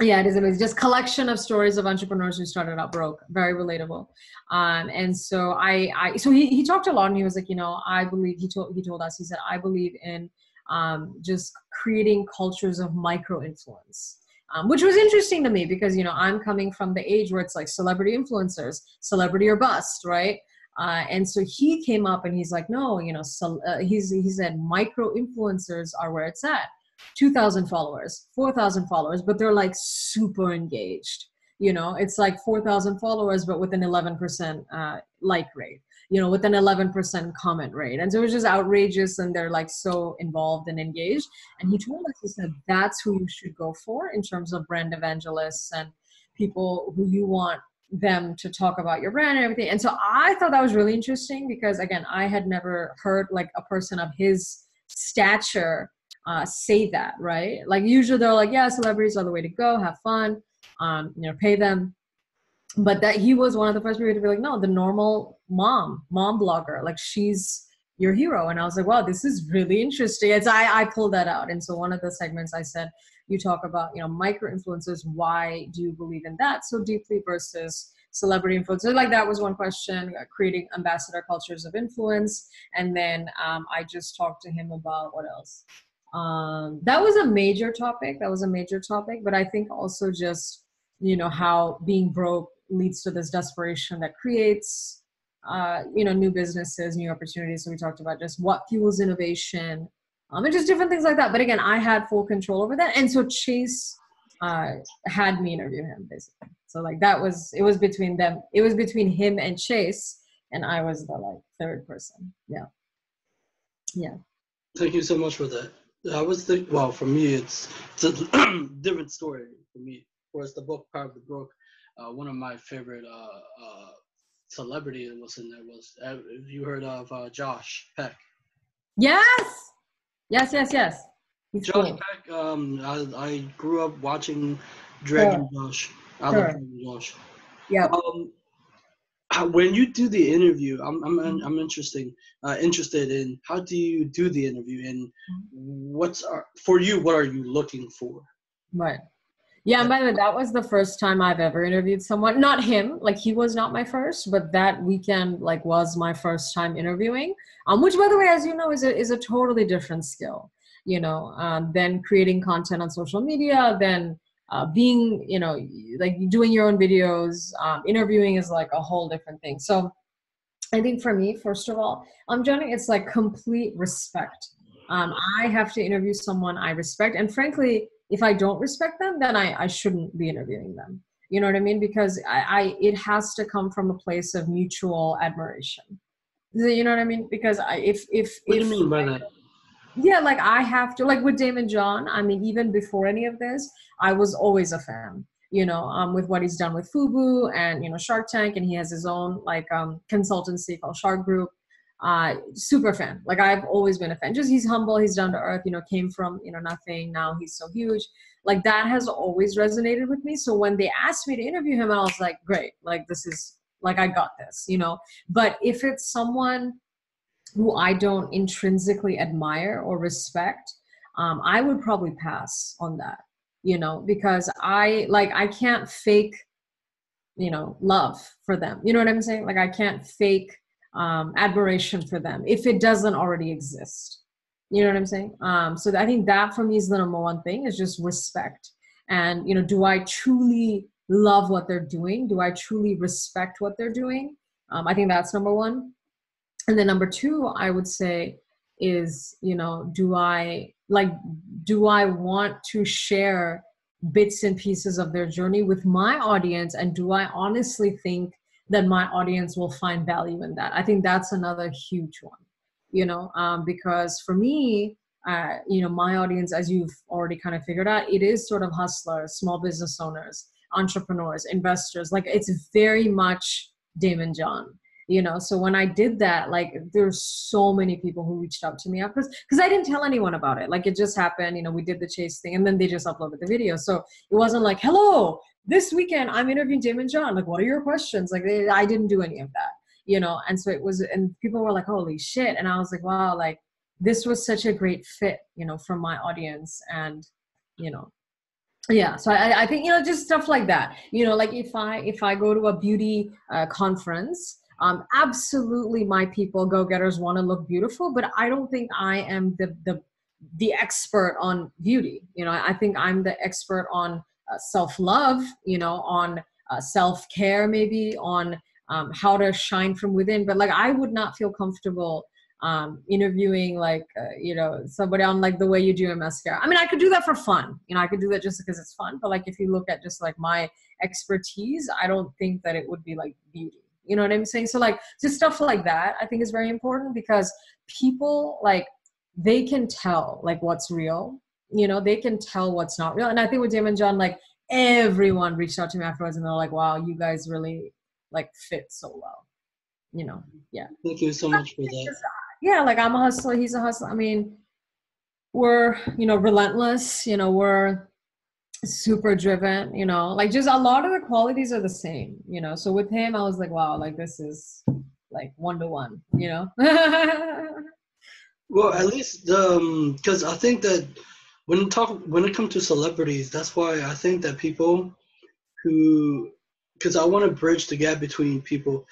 yeah it is. Amazing just collection of stories of entrepreneurs who started out broke. Very relatable. Um, and so i i so he, he talked a lot and he was like you know i believe he told he told us he said i believe in um, just creating cultures of micro influence um, which was interesting to me because you know i'm coming from the age where it's like celebrity influencers celebrity or bust right? Uh, and so he came up and he's like no you know so, uh, he's he said micro influencers are where it's at 2000 followers 4000 followers but they're like super engaged. You know it's like 4000 followers but with an 11% uh, like rate you know with an 11% comment rate. And so it was just outrageous and they're like so involved and engaged. And he told us he said that's who you should go for in terms of brand evangelists and people who you want them to talk about your brand and everything. And so i thought that was really interesting because again i had never heard like a person of his stature uh, say that, right? Like usually they're like, yeah, celebrities are the way to go, have fun, um, you know, pay them. But that he was one of the first people to be like, no, the normal mom mom blogger like she's your hero. And i was like wow this is really interesting. It's i i pulled that out. And so one of the segments i said you talk about you know micro influencers why do you believe in that so deeply versus celebrity influencers? Like that was one question uh, creating ambassador cultures of influence. And then um, i just talked to him about what else um, that was a major topic that was a major topic but i think also just you know how being broke leads to this desperation that creates uh, you know new businesses new opportunities. So we talked about just what fuels innovation um, and just different things like that. But again i had full control over that. And so chase uh, had me interview him basically. So like that was it was between them it was between him and chase and i was the like third person. Yeah. Yeah. Thank you so much for that i was think well for me it's it's a different story for me whereas the book part of the book uh, one of my favorite uh, uh, celebrity that was in there was uh, you heard of uh, Josh Peck? Yes, yes, yes, yes. He's Josh cool. Peck. Um, I, I grew up watching Drake and sure. Josh. I sure. love Drake and Josh. Yeah. Um, when you do the interview, I'm I'm. I'm interesting uh, interested in how do you do the interview and what's our, for you what are you looking for? Right. Yeah, and by the way, that was the first time I've ever interviewed someone. Not him, like he was not my first, but that weekend like was my first time interviewing. Um, which by the way, as you know, is a is a totally different skill. You know, um, than creating content on social media, then uh, being, you know, like doing your own videos. Um, interviewing is like a whole different thing. So, I think for me, first of all, I'm Johnny. It's like complete respect. Um, I have to interview someone I respect, and frankly if I don't respect them, then I, I shouldn't be interviewing them. You know what I mean? Because I, I it has to come from a place of mutual admiration. You know what I mean? Because I, if if what if, do you mean by that? Yeah, like I have to like with Daymond John. I mean, even before any of this, I was always a fan. You know, um, with what he's done with Fubu and you know Shark Tank, and he has his own like um consultancy called Shark Group uh, super fan. Like I've always been a fan. Just he's humble, he's down to earth. You know, came from you know nothing. Now he's so huge. Like that has always resonated with me. So when they asked me to interview him, I was like, great. Like this is like I got this. You know. But if it's someone who I don't intrinsically admire or respect, um, I would probably pass on that. You know, because I like I can't fake, you know, love for them. You know what I'm saying? Like I can't fake um, admiration for them if it doesn't already exist. You know what I'm saying? Um, so I think that for me is the number one thing is just respect. And you know, do I truly love what they're doing? Do I truly respect what they're doing? Um, I think that's number one. And then number two, I would say is you know, do I like do I want to share bits and pieces of their journey with my audience and do i honestly think that my audience will find value in that. I think that's another huge one, you know, um, because for me, uh, you know, my audience, as you've already kind of figured out, it is sort of hustlers, small business owners, entrepreneurs, investors. Like it's very much daymond John you know so when i did that like there's so many people who reached out to me because because i didn't tell anyone about it like it just happened you know we did the chase thing and then they just uploaded the video so it wasn't like hello this weekend I'm interviewing Daymond John. Like, what are your questions? Like, they, I didn't do any of that, you know? And so it was, and people were like, holy shit. And I was like, wow, like, this was such a great fit, you know, from my audience. And, you know, yeah so I, I think you know just stuff like that you know like if i if i go to a beauty uh, conference um, absolutely my people go getters want to look beautiful but i don't think i am the the the expert on beauty you know i think i'm the expert on uh, self love, you know, on uh, self care, maybe on um, how to shine from within. But like, I would not feel comfortable um, interviewing like uh, you know somebody on like the way you do a mascara. I mean, I could do that for fun. You know, I could do that just because it's fun. But like, if you look at just like my expertise, I don't think that it would be like beauty. You know what I'm saying? So like, just stuff like that, I think is very important because people like they can tell like what's real you know? They can tell what's not real. And i think with Daymond John like everyone reached out to me afterwards and they're like wow you guys really like fit so well you know? Yeah. Thank you so much for that. Yeah like i'm a hustler he's a hustler. I mean we're you know relentless you know we're super driven you know like just a lot of the qualities are the same you know? So with him i was like wow like this is like one to one you know? Well at least um because i think that when it talk when it comes to celebrities that's why i think that people who because i want to bridge the gap between people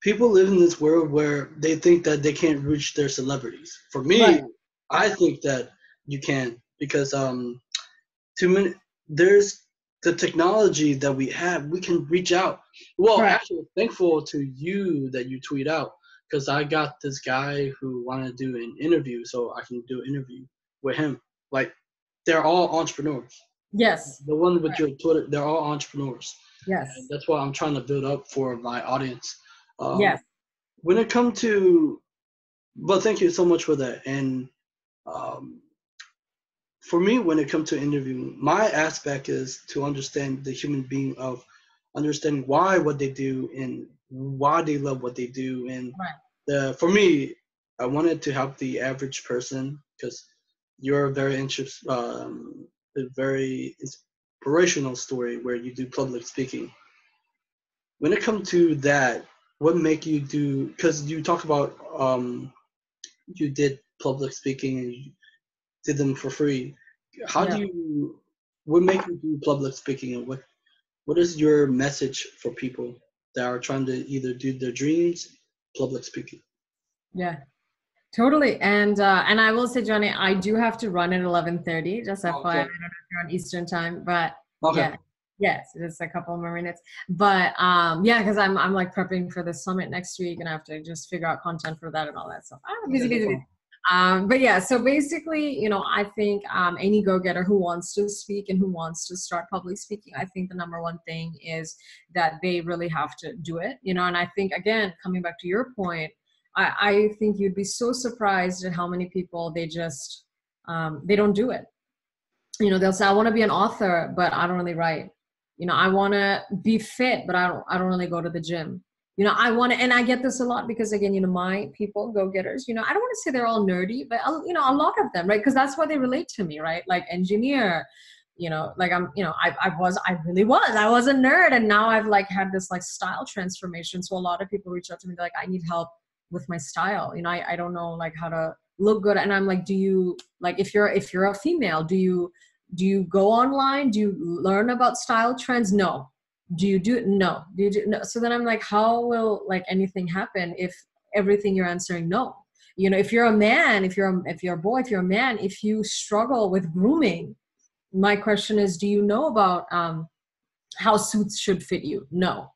people live in this world where they think that they can't reach their celebrities. For me right. i think that you can because um too many there's the technology that we have we can reach out. Well right. actually thankful to you that you tweet out because i got this guy who wanted to do an interview so i can do an interview with him. Like they're all entrepreneurs. Yes. The one with right. your twitter they're all entrepreneurs. Yes. And that's what i'm trying to build up for my audience. Um, yes. when it comes to but thank you so much for that. And um, for me, when it comes to interviewing, my aspect is to understand the human being of understanding why what they do and why they love what they do. And right. the, for me, I wanted to help the average person because you're a very interest, um, a very inspirational story where you do public speaking. When it comes to that, what make you do? Because you talk about um, you did public speaking and you did them for free. How yeah. do you? What make you do public speaking, and what what is your message for people that are trying to either do their dreams, public speaking? Yeah, totally. And uh, and I will say, Johnny, I do have to run at eleven thirty. Just FYI, okay. I don't know if you're on Eastern time, but okay. yeah. Yes, just a couple more minutes. But um, yeah, because I'm I'm like prepping for the summit next week, and I have to just figure out content for that and all that stuff. Ah, busy, busy, busy. Um, but yeah, so basically, you know, I think um, any go-getter who wants to speak and who wants to start public speaking, I think the number one thing is that they really have to do it. You know, and I think again, coming back to your point, I, I think you'd be so surprised at how many people they just um, they don't do it. You know, they'll say, "I want to be an author, but I don't really write." You know, I want to be fit, but I don't. I don't really go to the gym you know i want to and i get this a lot because again you know my people go getters you know i don't want to say they're all nerdy but um, you know a lot of them right? Because that's why they relate to me right? Like engineer you know like i'm you know I, I was i really was i was a nerd and now i've like had this like style transformation. So a lot of people reach out to me like i need help with my style. You know I, I don't know like how to look good and i'm like do you like if you're if you're a female do you do you go online? Do you learn about style trends? No do you do no. Do you do no. So then i'm like how will like anything happen if everything you're answering no? You know if you're a man if you're a, if you're a boy if you're a man if you struggle with grooming my question is do you know about um, how suits should fit you? No.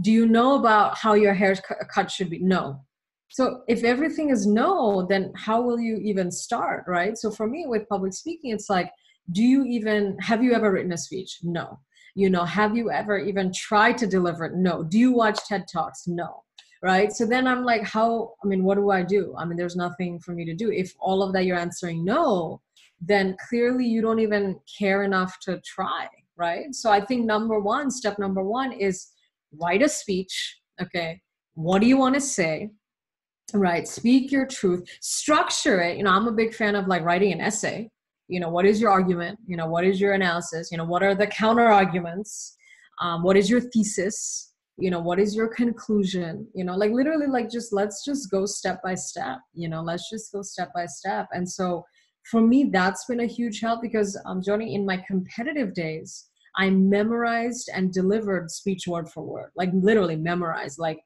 Do you know about how your hair cut should be? No. So if everything is no then how will you even start right? So for me with public speaking it's like do you even have you ever written a speech? No you know have you ever even tried to deliver it? No. Do you watch ted talks? No. Right? So then i'm like how i mean what do i do? I mean there's nothing for me to do. If all of that you're answering no then clearly you don't even care enough to try right? So i think number one step number one is write a speech okay? What do you want to say? Right? Speak your truth. Structure it. You know i'm a big fan of like writing an essay you know what is your argument? You know what is your analysis? You know what are the counter arguments? Um, what is your thesis? You know what is your conclusion? You know like literally like just let's just go step by step you know let's just go step by step. And so for me that's been a huge help because um johnny in my competitive days i memorized and delivered speech word for word like literally memorized like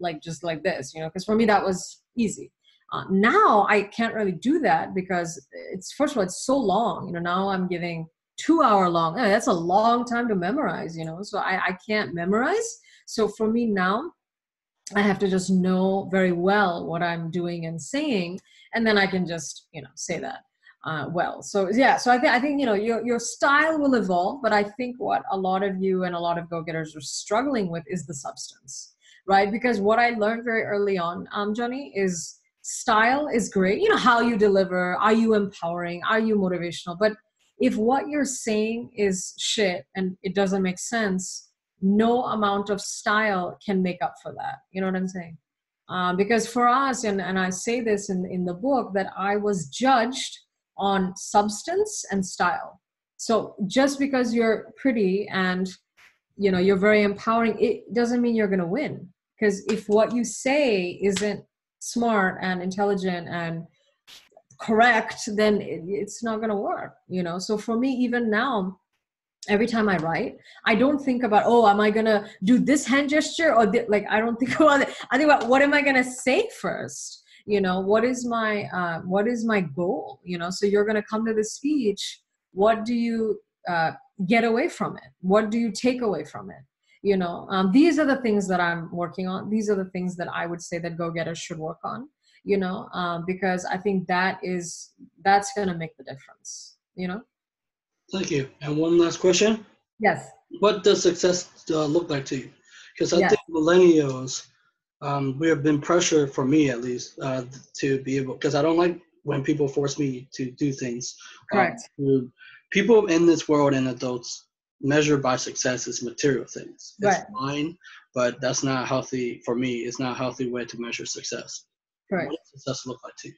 like just like this you know because for me that was easy uh, now I can't really do that because it's first of all it's so long. You know, now I'm giving two hour long. Eh, that's a long time to memorize. You know, so I, I can't memorize. So for me now, I have to just know very well what I'm doing and saying, and then I can just you know say that. Uh, well. So yeah, so I think I think you know your your style will evolve, but I think what a lot of you and a lot of go getters are struggling with is the substance, right? Because what I learned very early on, um, Johnny, is style is great. You know how you deliver are you empowering are you motivational? But if what you're saying is shit and it doesn't make sense no amount of style can make up for that. You know what i'm saying? Um, because for us and, and i say this in, in the book that i was judged on substance and style. So just because you're pretty and you know you're very empowering it doesn't mean you're going to win. Because if what you say isn't smart and intelligent and correct then it's not going to work you know? So for me even now every time i write i don't think about oh am i going to do this hand gesture or th-? like i don't think about it. I think about what am i going to say first? You know what is my uh, what is my goal? You know so you're going to come to the speech what do you uh, get away from it? What do you take away from it you know um, these are the things that i'm working on. These are the things that i would say that go-getters should work on you know um, because i think that is that's going to make the difference you know? Thank you. And one last question. Yes. What does success uh, look like to you? Because i yes. think millennials um, we have been pressured for me at least uh, to be able because i don't like when people force me to do things. Um, correct. people in this world and adults measure by success is material things it's right. fine but that's not healthy for me it's not a healthy way to measure success Correct. What does success look like to you?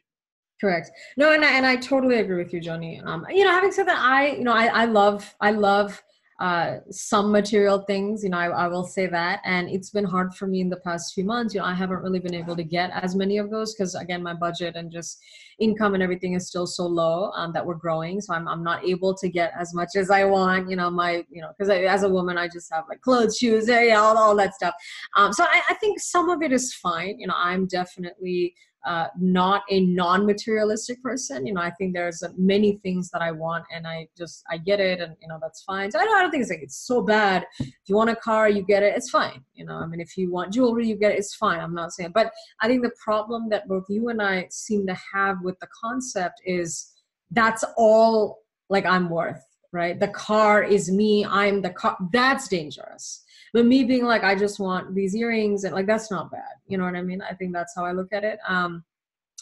Correct. No, and I, and I totally agree with you, Johnny. Um, you know, having said that, I, you know, I, I love, I love uh, some material things, you know, I, I will say that. And it's been hard for me in the past few months. You know, I haven't really been able to get as many of those because, again, my budget and just income and everything is still so low um, that we're growing. So I'm, I'm not able to get as much as I want, you know, my, you know, because as a woman, I just have like clothes, shoes, yeah, all, all that stuff. Um, so I, I think some of it is fine. You know, I'm definitely uh, not a non-materialistic person. You know, I think there's many things that I want, and I just I get it, and you know that's fine. So I don't, I don't think it's like it's so bad. If you want a car, you get it. It's fine. You know, I mean, if you want jewelry, you get it. It's fine. I'm not saying, but I think the problem that both you and I seem to have with the concept is that's all like I'm worth. Right? The car is me. I'm the car. That's dangerous but me being like i just want these earrings and like that's not bad. You know what i mean? I think that's how i look at it. Um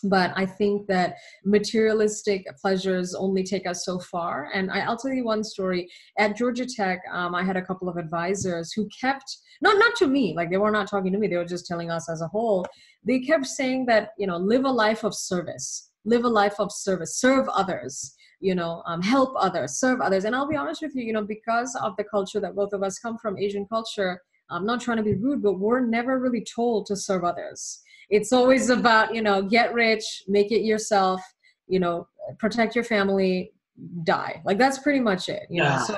but i think that materialistic pleasures only take us so far. And I, will tell you one story. At georgia tech um, i had a couple of advisors who kept not not to me like they were not talking to me. They were just telling us as a whole. They kept saying that you know live a life of service. Live a life of service. Serve others you know um, help others serve others. And i'll be honest with you you know because of the culture that both of us come from asian culture i'm not trying to be rude but we're never really told to serve others. It's always about you know get rich make it yourself you know protect your family die. Like that's pretty much it you yeah. know so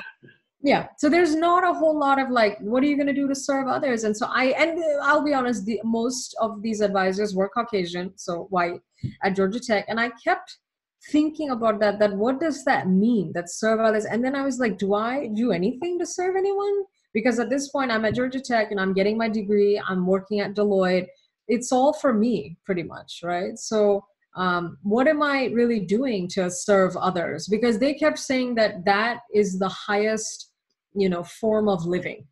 yeah. So there's not a whole lot of like what are you going to do to serve others? And so i and i'll be honest the most of these advisors were caucasian so white at georgia tech and i kept thinking about that that what does that mean that serve others? And then i was like do i do anything to serve anyone? Because at this point i'm at georgia tech and i'm getting my degree. I'm working at deloitte. It's all for me pretty much right? So um, what am i really doing to serve others? Because they kept saying that that is the highest you know form of living.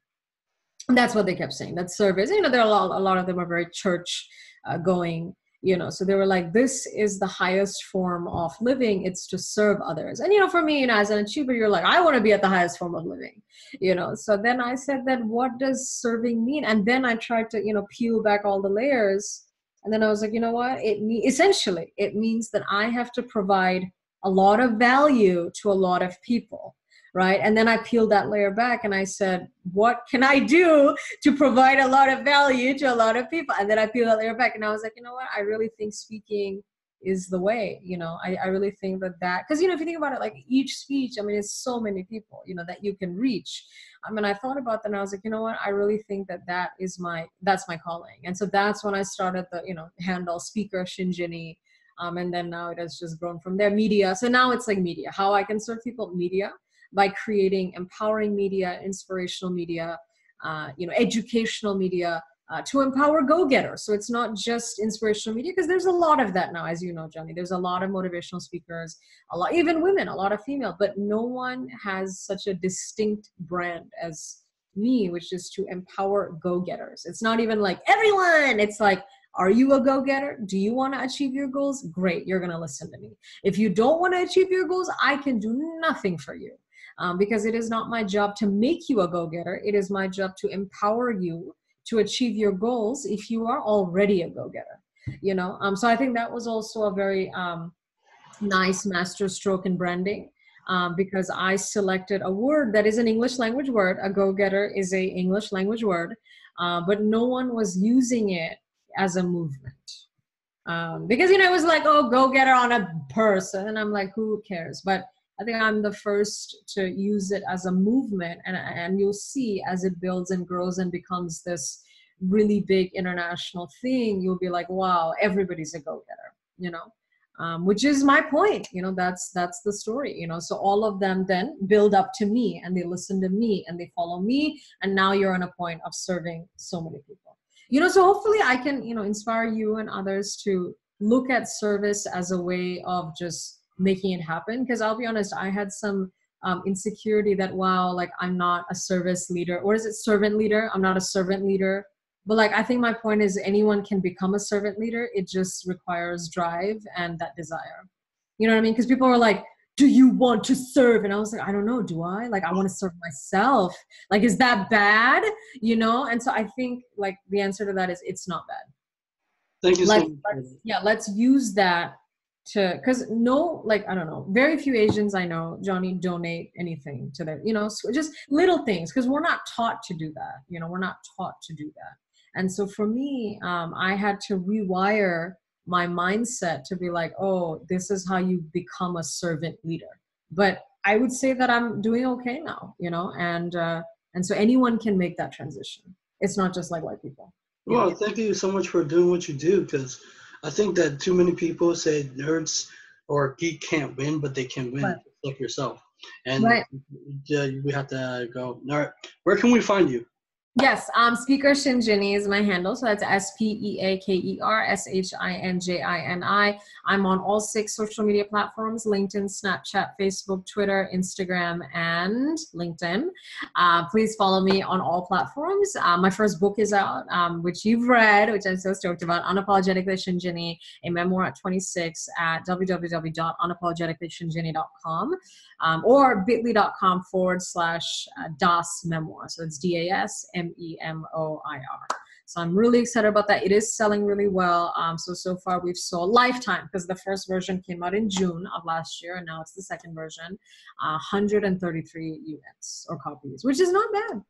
And that's what they kept saying that service. You know there are a lot, a lot of them are very church uh, going you know so they were like this is the highest form of living. It's to serve others. And you know for me you know, as an achiever you're like i want to be at the highest form of living you know? So then i said that what does serving mean? And then i tried to you know peel back all the layers. And then i was like you know what? It me- essentially it means that i have to provide a lot of value to a lot of people right? And then i peeled that layer back and i said what can i do to provide a lot of value to a lot of people? And then i peeled that layer back and i was like you know what? I really think speaking is the way you know? I, I really think that that because you know if you think about it like each speech i mean it's so many people you know that you can reach. I mean i thought about that and i was like you know what? I really think that that is my that's my calling. And so that's when i started the you know handle speaker shinjini um, and then now it has just grown from there. Media. So now it's like media. How i can serve people media by creating empowering media, inspirational media, uh, you know, educational media uh, to empower go-getters. So it's not just inspirational media because there's a lot of that now, as you know, Johnny. There's a lot of motivational speakers, a lot, even women, a lot of female, but no one has such a distinct brand as me, which is to empower go-getters. It's not even like everyone. It's like are you a go getter? Do you want to achieve your goals? Great, you're going to listen to me. If you don't want to achieve your goals, I can do nothing for you um, because it is not my job to make you a go getter. It is my job to empower you to achieve your goals if you are already a go getter. You know, um, so I think that was also a very um, nice master stroke in branding. Um, because I selected a word that is an English language word. A go-getter is a English language word, uh, but no one was using it as a movement um, because you know it was like oh go-getter on a purse and i'm like who cares but i think i'm the first to use it as a movement and and you'll see as it builds and grows and becomes this really big international thing you'll be like wow everybody's a go-getter you know? Um, which is my point you know that's that's the story you know? So all of them then build up to me and they listen to me and they follow me and now you're on a point of serving so many people. You know so hopefully i can you know inspire you and others to look at service as a way of just making it happen. Because i'll be honest i had some um, insecurity that wow like i'm not a service leader. Or is it servant leader? I'm not a servant leader. But like i think my point is anyone can become a servant leader. It just requires drive and that desire. You know what i mean? Because people are like do you want to serve? And i was like i don't know. Do i? Like i want to serve myself. Like is that bad? You know? And so i think like the answer to that is it's not bad. Thank you so much. let's, yeah let's use that to because no like i don't know very few asians i know johnny donate anything to their you know so just little things because we're not taught to do that you know we're not taught to do that and so for me, um, I had to rewire my mindset to be like, oh, this is how you become a servant leader. But I would say that I'm doing okay now, you know, and uh, and so anyone can make that transition. It's not just like white people. Well, thank you so much for doing what you do because I think that too many people say nerds or geek can't win, but they can win, right. like yourself. And right. we have to go. All right, where can we find you? Yes, um, Speaker Shinjini is my handle. So that's S P E A K E R S H I N J I N I. I'm on all six social media platforms LinkedIn, Snapchat, Facebook, Twitter, Instagram, and LinkedIn. Uh, please follow me on all platforms. Uh, my first book is out, um, which you've read, which I'm so stoked about Unapologetically Shinjini, a memoir at 26 at www.unapologeticallyshinjini.com um, or bit.ly.com forward slash uh, DAS memoir. So it's D A S M E M O I R. So I'm really excited about that. It is selling really well. Um, so so far we've sold lifetime because the first version came out in June of last year, and now it's the second version. Uh, 133 units or copies, which is not bad.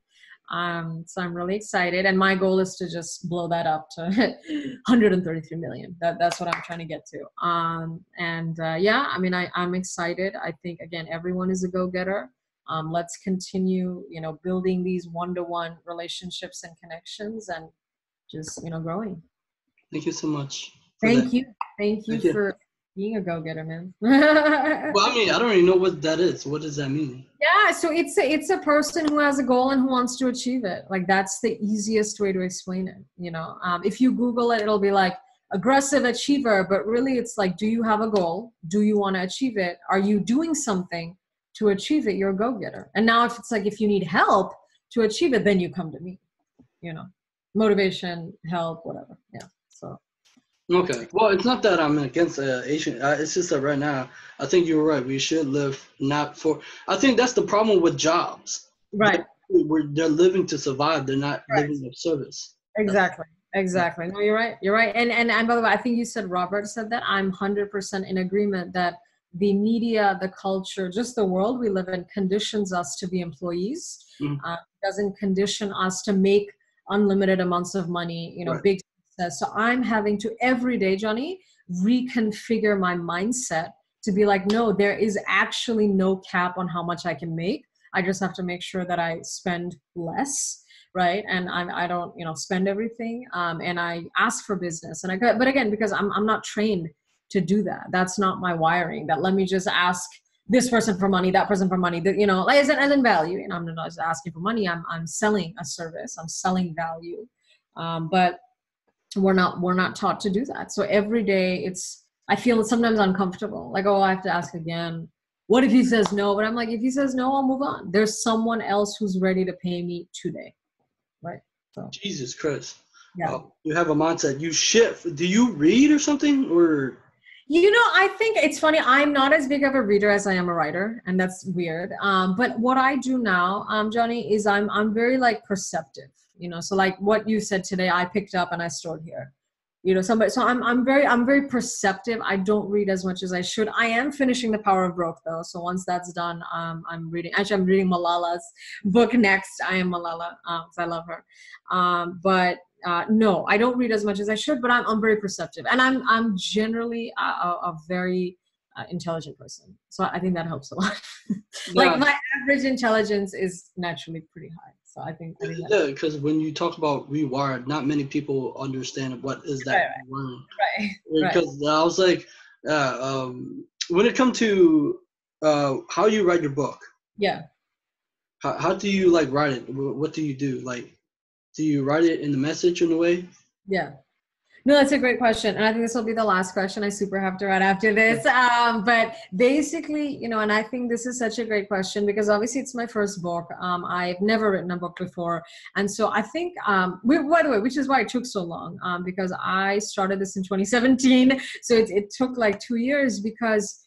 Um, so I'm really excited, and my goal is to just blow that up to 133 million. That, that's what I'm trying to get to. Um, and uh, yeah, I mean, I, I'm excited. I think again, everyone is a go-getter. Um, let's continue, you know, building these one-to-one relationships and connections, and just you know, growing. Thank you so much. Thank you. Thank you Thank for being a go-getter man. Well i mean i don't even know what that is. What does that mean? Yeah so it's a it's a person who has a goal and who wants to achieve it. Like that's the easiest way to explain it you know? Um, if you google it it'll be like aggressive achiever but really it's like do you have a goal? Do you want to achieve it? Are you doing something to achieve it you're a go-getter and now if it's like if you need help to achieve it then you come to me you know motivation help whatever yeah so Okay. Well, it's not that I'm against uh, Asian. Uh, it's just that right now, I think you're right. We should live not for. I think that's the problem with jobs. Right. They're, they're living to survive. They're not right. living of service. Exactly. Exactly. No, you're right. You're right. And and and by the way, I think you said Robert said that. I'm hundred percent in agreement that the media, the culture, just the world we live in conditions us to be employees. Mm-hmm. Uh, doesn't condition us to make unlimited amounts of money. You know, right. big so I'm having to every day, Johnny, reconfigure my mindset to be like, no, there is actually no cap on how much I can make. I just have to make sure that I spend less, right? And I, I don't, you know, spend everything. Um, and I ask for business, and I, but again, because I'm, I'm not trained to do that. That's not my wiring. That let me just ask this person for money, that person for money. That you know, like as in, as in value. And I'm not just asking for money. I'm, I'm selling a service. I'm selling value. Um, but we're not we're not taught to do that so every day it's i feel sometimes uncomfortable like oh i have to ask again what if he says no but i'm like if he says no i'll move on there's someone else who's ready to pay me today right so jesus christ yeah you have a mindset you shift do you read or something or you know i think it's funny i'm not as big of a reader as i am a writer and that's weird. Um, but what i do now um, johnny is i'm i'm very like perceptive you know? So like what you said today i picked up and i stored here you know? Somebody so i'm i'm very i'm very perceptive. I don't read as much as i should. I am finishing the power of broke though so once that's done um, i'm reading actually i'm reading malala's book next. I am malala um, i love her. Um, but uh, no i don't read as much as i should but i'm, I'm very perceptive and i'm i'm generally a, a, very uh, intelligent person so i think that helps a lot like yeah. my average intelligence is naturally pretty high so I think, I think yeah, because when you talk about rewired, not many people understand what is that right, word. Right. Because right. I was like, uh, um, when it comes to uh, how you write your book. Yeah. How, how do you like write it? What do you do? Like, do you write it in the message in a way? Yeah. No, that's a great question. And I think this will be the last question I super have to write after this. Um, but basically, you know, and I think this is such a great question because obviously it's my first book. Um, I've never written a book before. And so I think, um, we, by the way, which is why it took so long um, because I started this in 2017. So it, it took like two years because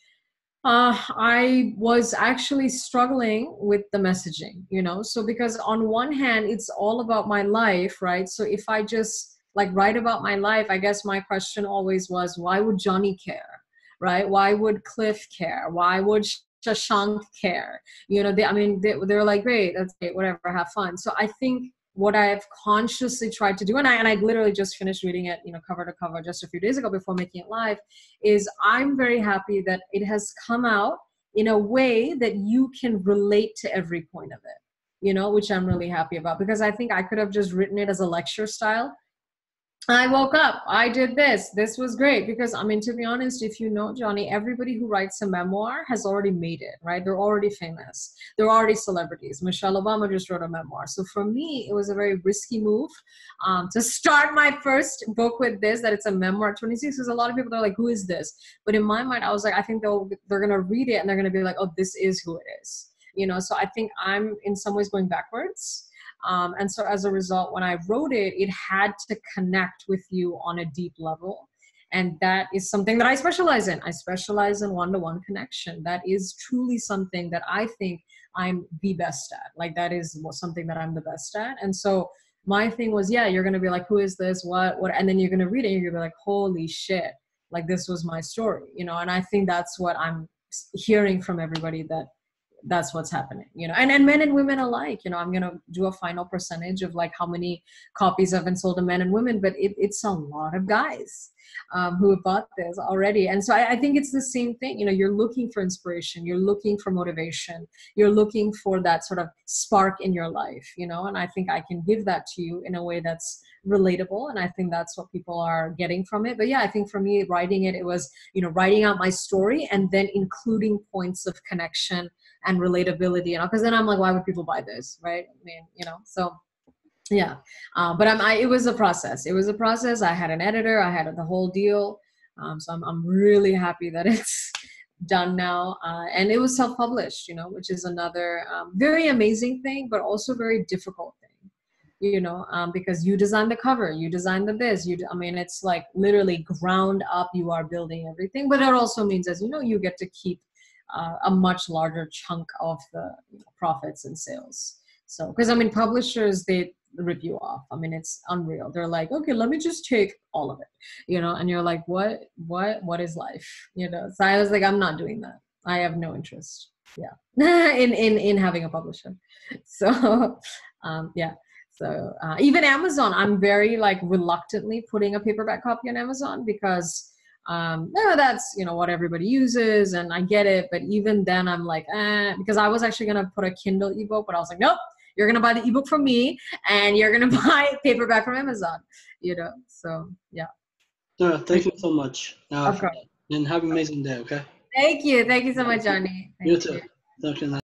uh, I was actually struggling with the messaging, you know. So, because on one hand, it's all about my life, right? So, if I just like write about my life, I guess my question always was, why would Johnny care? Right? Why would Cliff care? Why would Shashank care? You know, they, I mean, they, they're like, great, that's great, whatever, have fun. So I think what I've consciously tried to do, and I and I literally just finished reading it, you know, cover to cover just a few days ago before making it live, is I'm very happy that it has come out in a way that you can relate to every point of it, you know, which I'm really happy about because I think I could have just written it as a lecture style I woke up, I did this, this was great. Because, I mean, to be honest, if you know Johnny, everybody who writes a memoir has already made it, right? They're already famous, they're already celebrities. Michelle Obama just wrote a memoir. So for me, it was a very risky move um, to start my first book with this, that it's a memoir 26, because a lot of people are like, who is this? But in my mind, I was like, I think they'll, they're going to read it and they're going to be like, oh, this is who it is. You know, so I think I'm in some ways going backwards um, and so as a result, when I wrote it, it had to connect with you on a deep level. And that is something that I specialize in. I specialize in one to one connection. That is truly something that I think I'm the best at. Like, that is something that I'm the best at. And so, my thing was, yeah, you're going to be like, who is this? What? What? And then you're going to read it and you're going to be like, holy shit. Like, this was my story, you know? And I think that's what I'm hearing from everybody that that's what's happening you know and, and men and women alike you know i'm to do a final percentage of like how many copies have been sold to men and women but it, it's a lot of guys um, who have bought this already. And so I, I think it's the same thing you know you're looking for inspiration you're looking for motivation you're looking for that sort of spark in your life you know and i think i can give that to you in a way that's relatable and i think that's what people are getting from it. But yeah i think for me writing it it was you know writing out my story and then including points of connection and relatability you know because then i'm like why would people buy this right? I mean you know so yeah. Uh, but I'm, I, it was a process. It was a process. I had an editor. I had the whole deal. Um, so I'm, I'm really happy that it's done now. Uh, and it was self-published you know which is another um, very amazing thing but also very difficult thing you know um, because you design the cover you design the biz you i mean it's like literally ground up you are building everything but it also means as you know you get to keep uh, a much larger chunk of the profits and sales. So, because I mean, publishers they rip you off. I mean, it's unreal. They're like, okay, let me just take all of it, you know, and you're like, what, what, what is life, you know? So I was like, I'm not doing that. I have no interest. Yeah, in in in having a publisher. So, um, yeah. So uh, even Amazon, I'm very like reluctantly putting a paperback copy on Amazon because um, no, that's you know what everybody uses, and I get it. But even then, I'm like, eh, because I was actually gonna put a Kindle ebook, but I was like, nope, you're gonna buy the ebook from me, and you're gonna buy paperback from Amazon. You know, so yeah. No, thank you so much. Uh, okay. And have an amazing day. Okay. Thank you. Thank you so much, Johnny. Thank you too. You.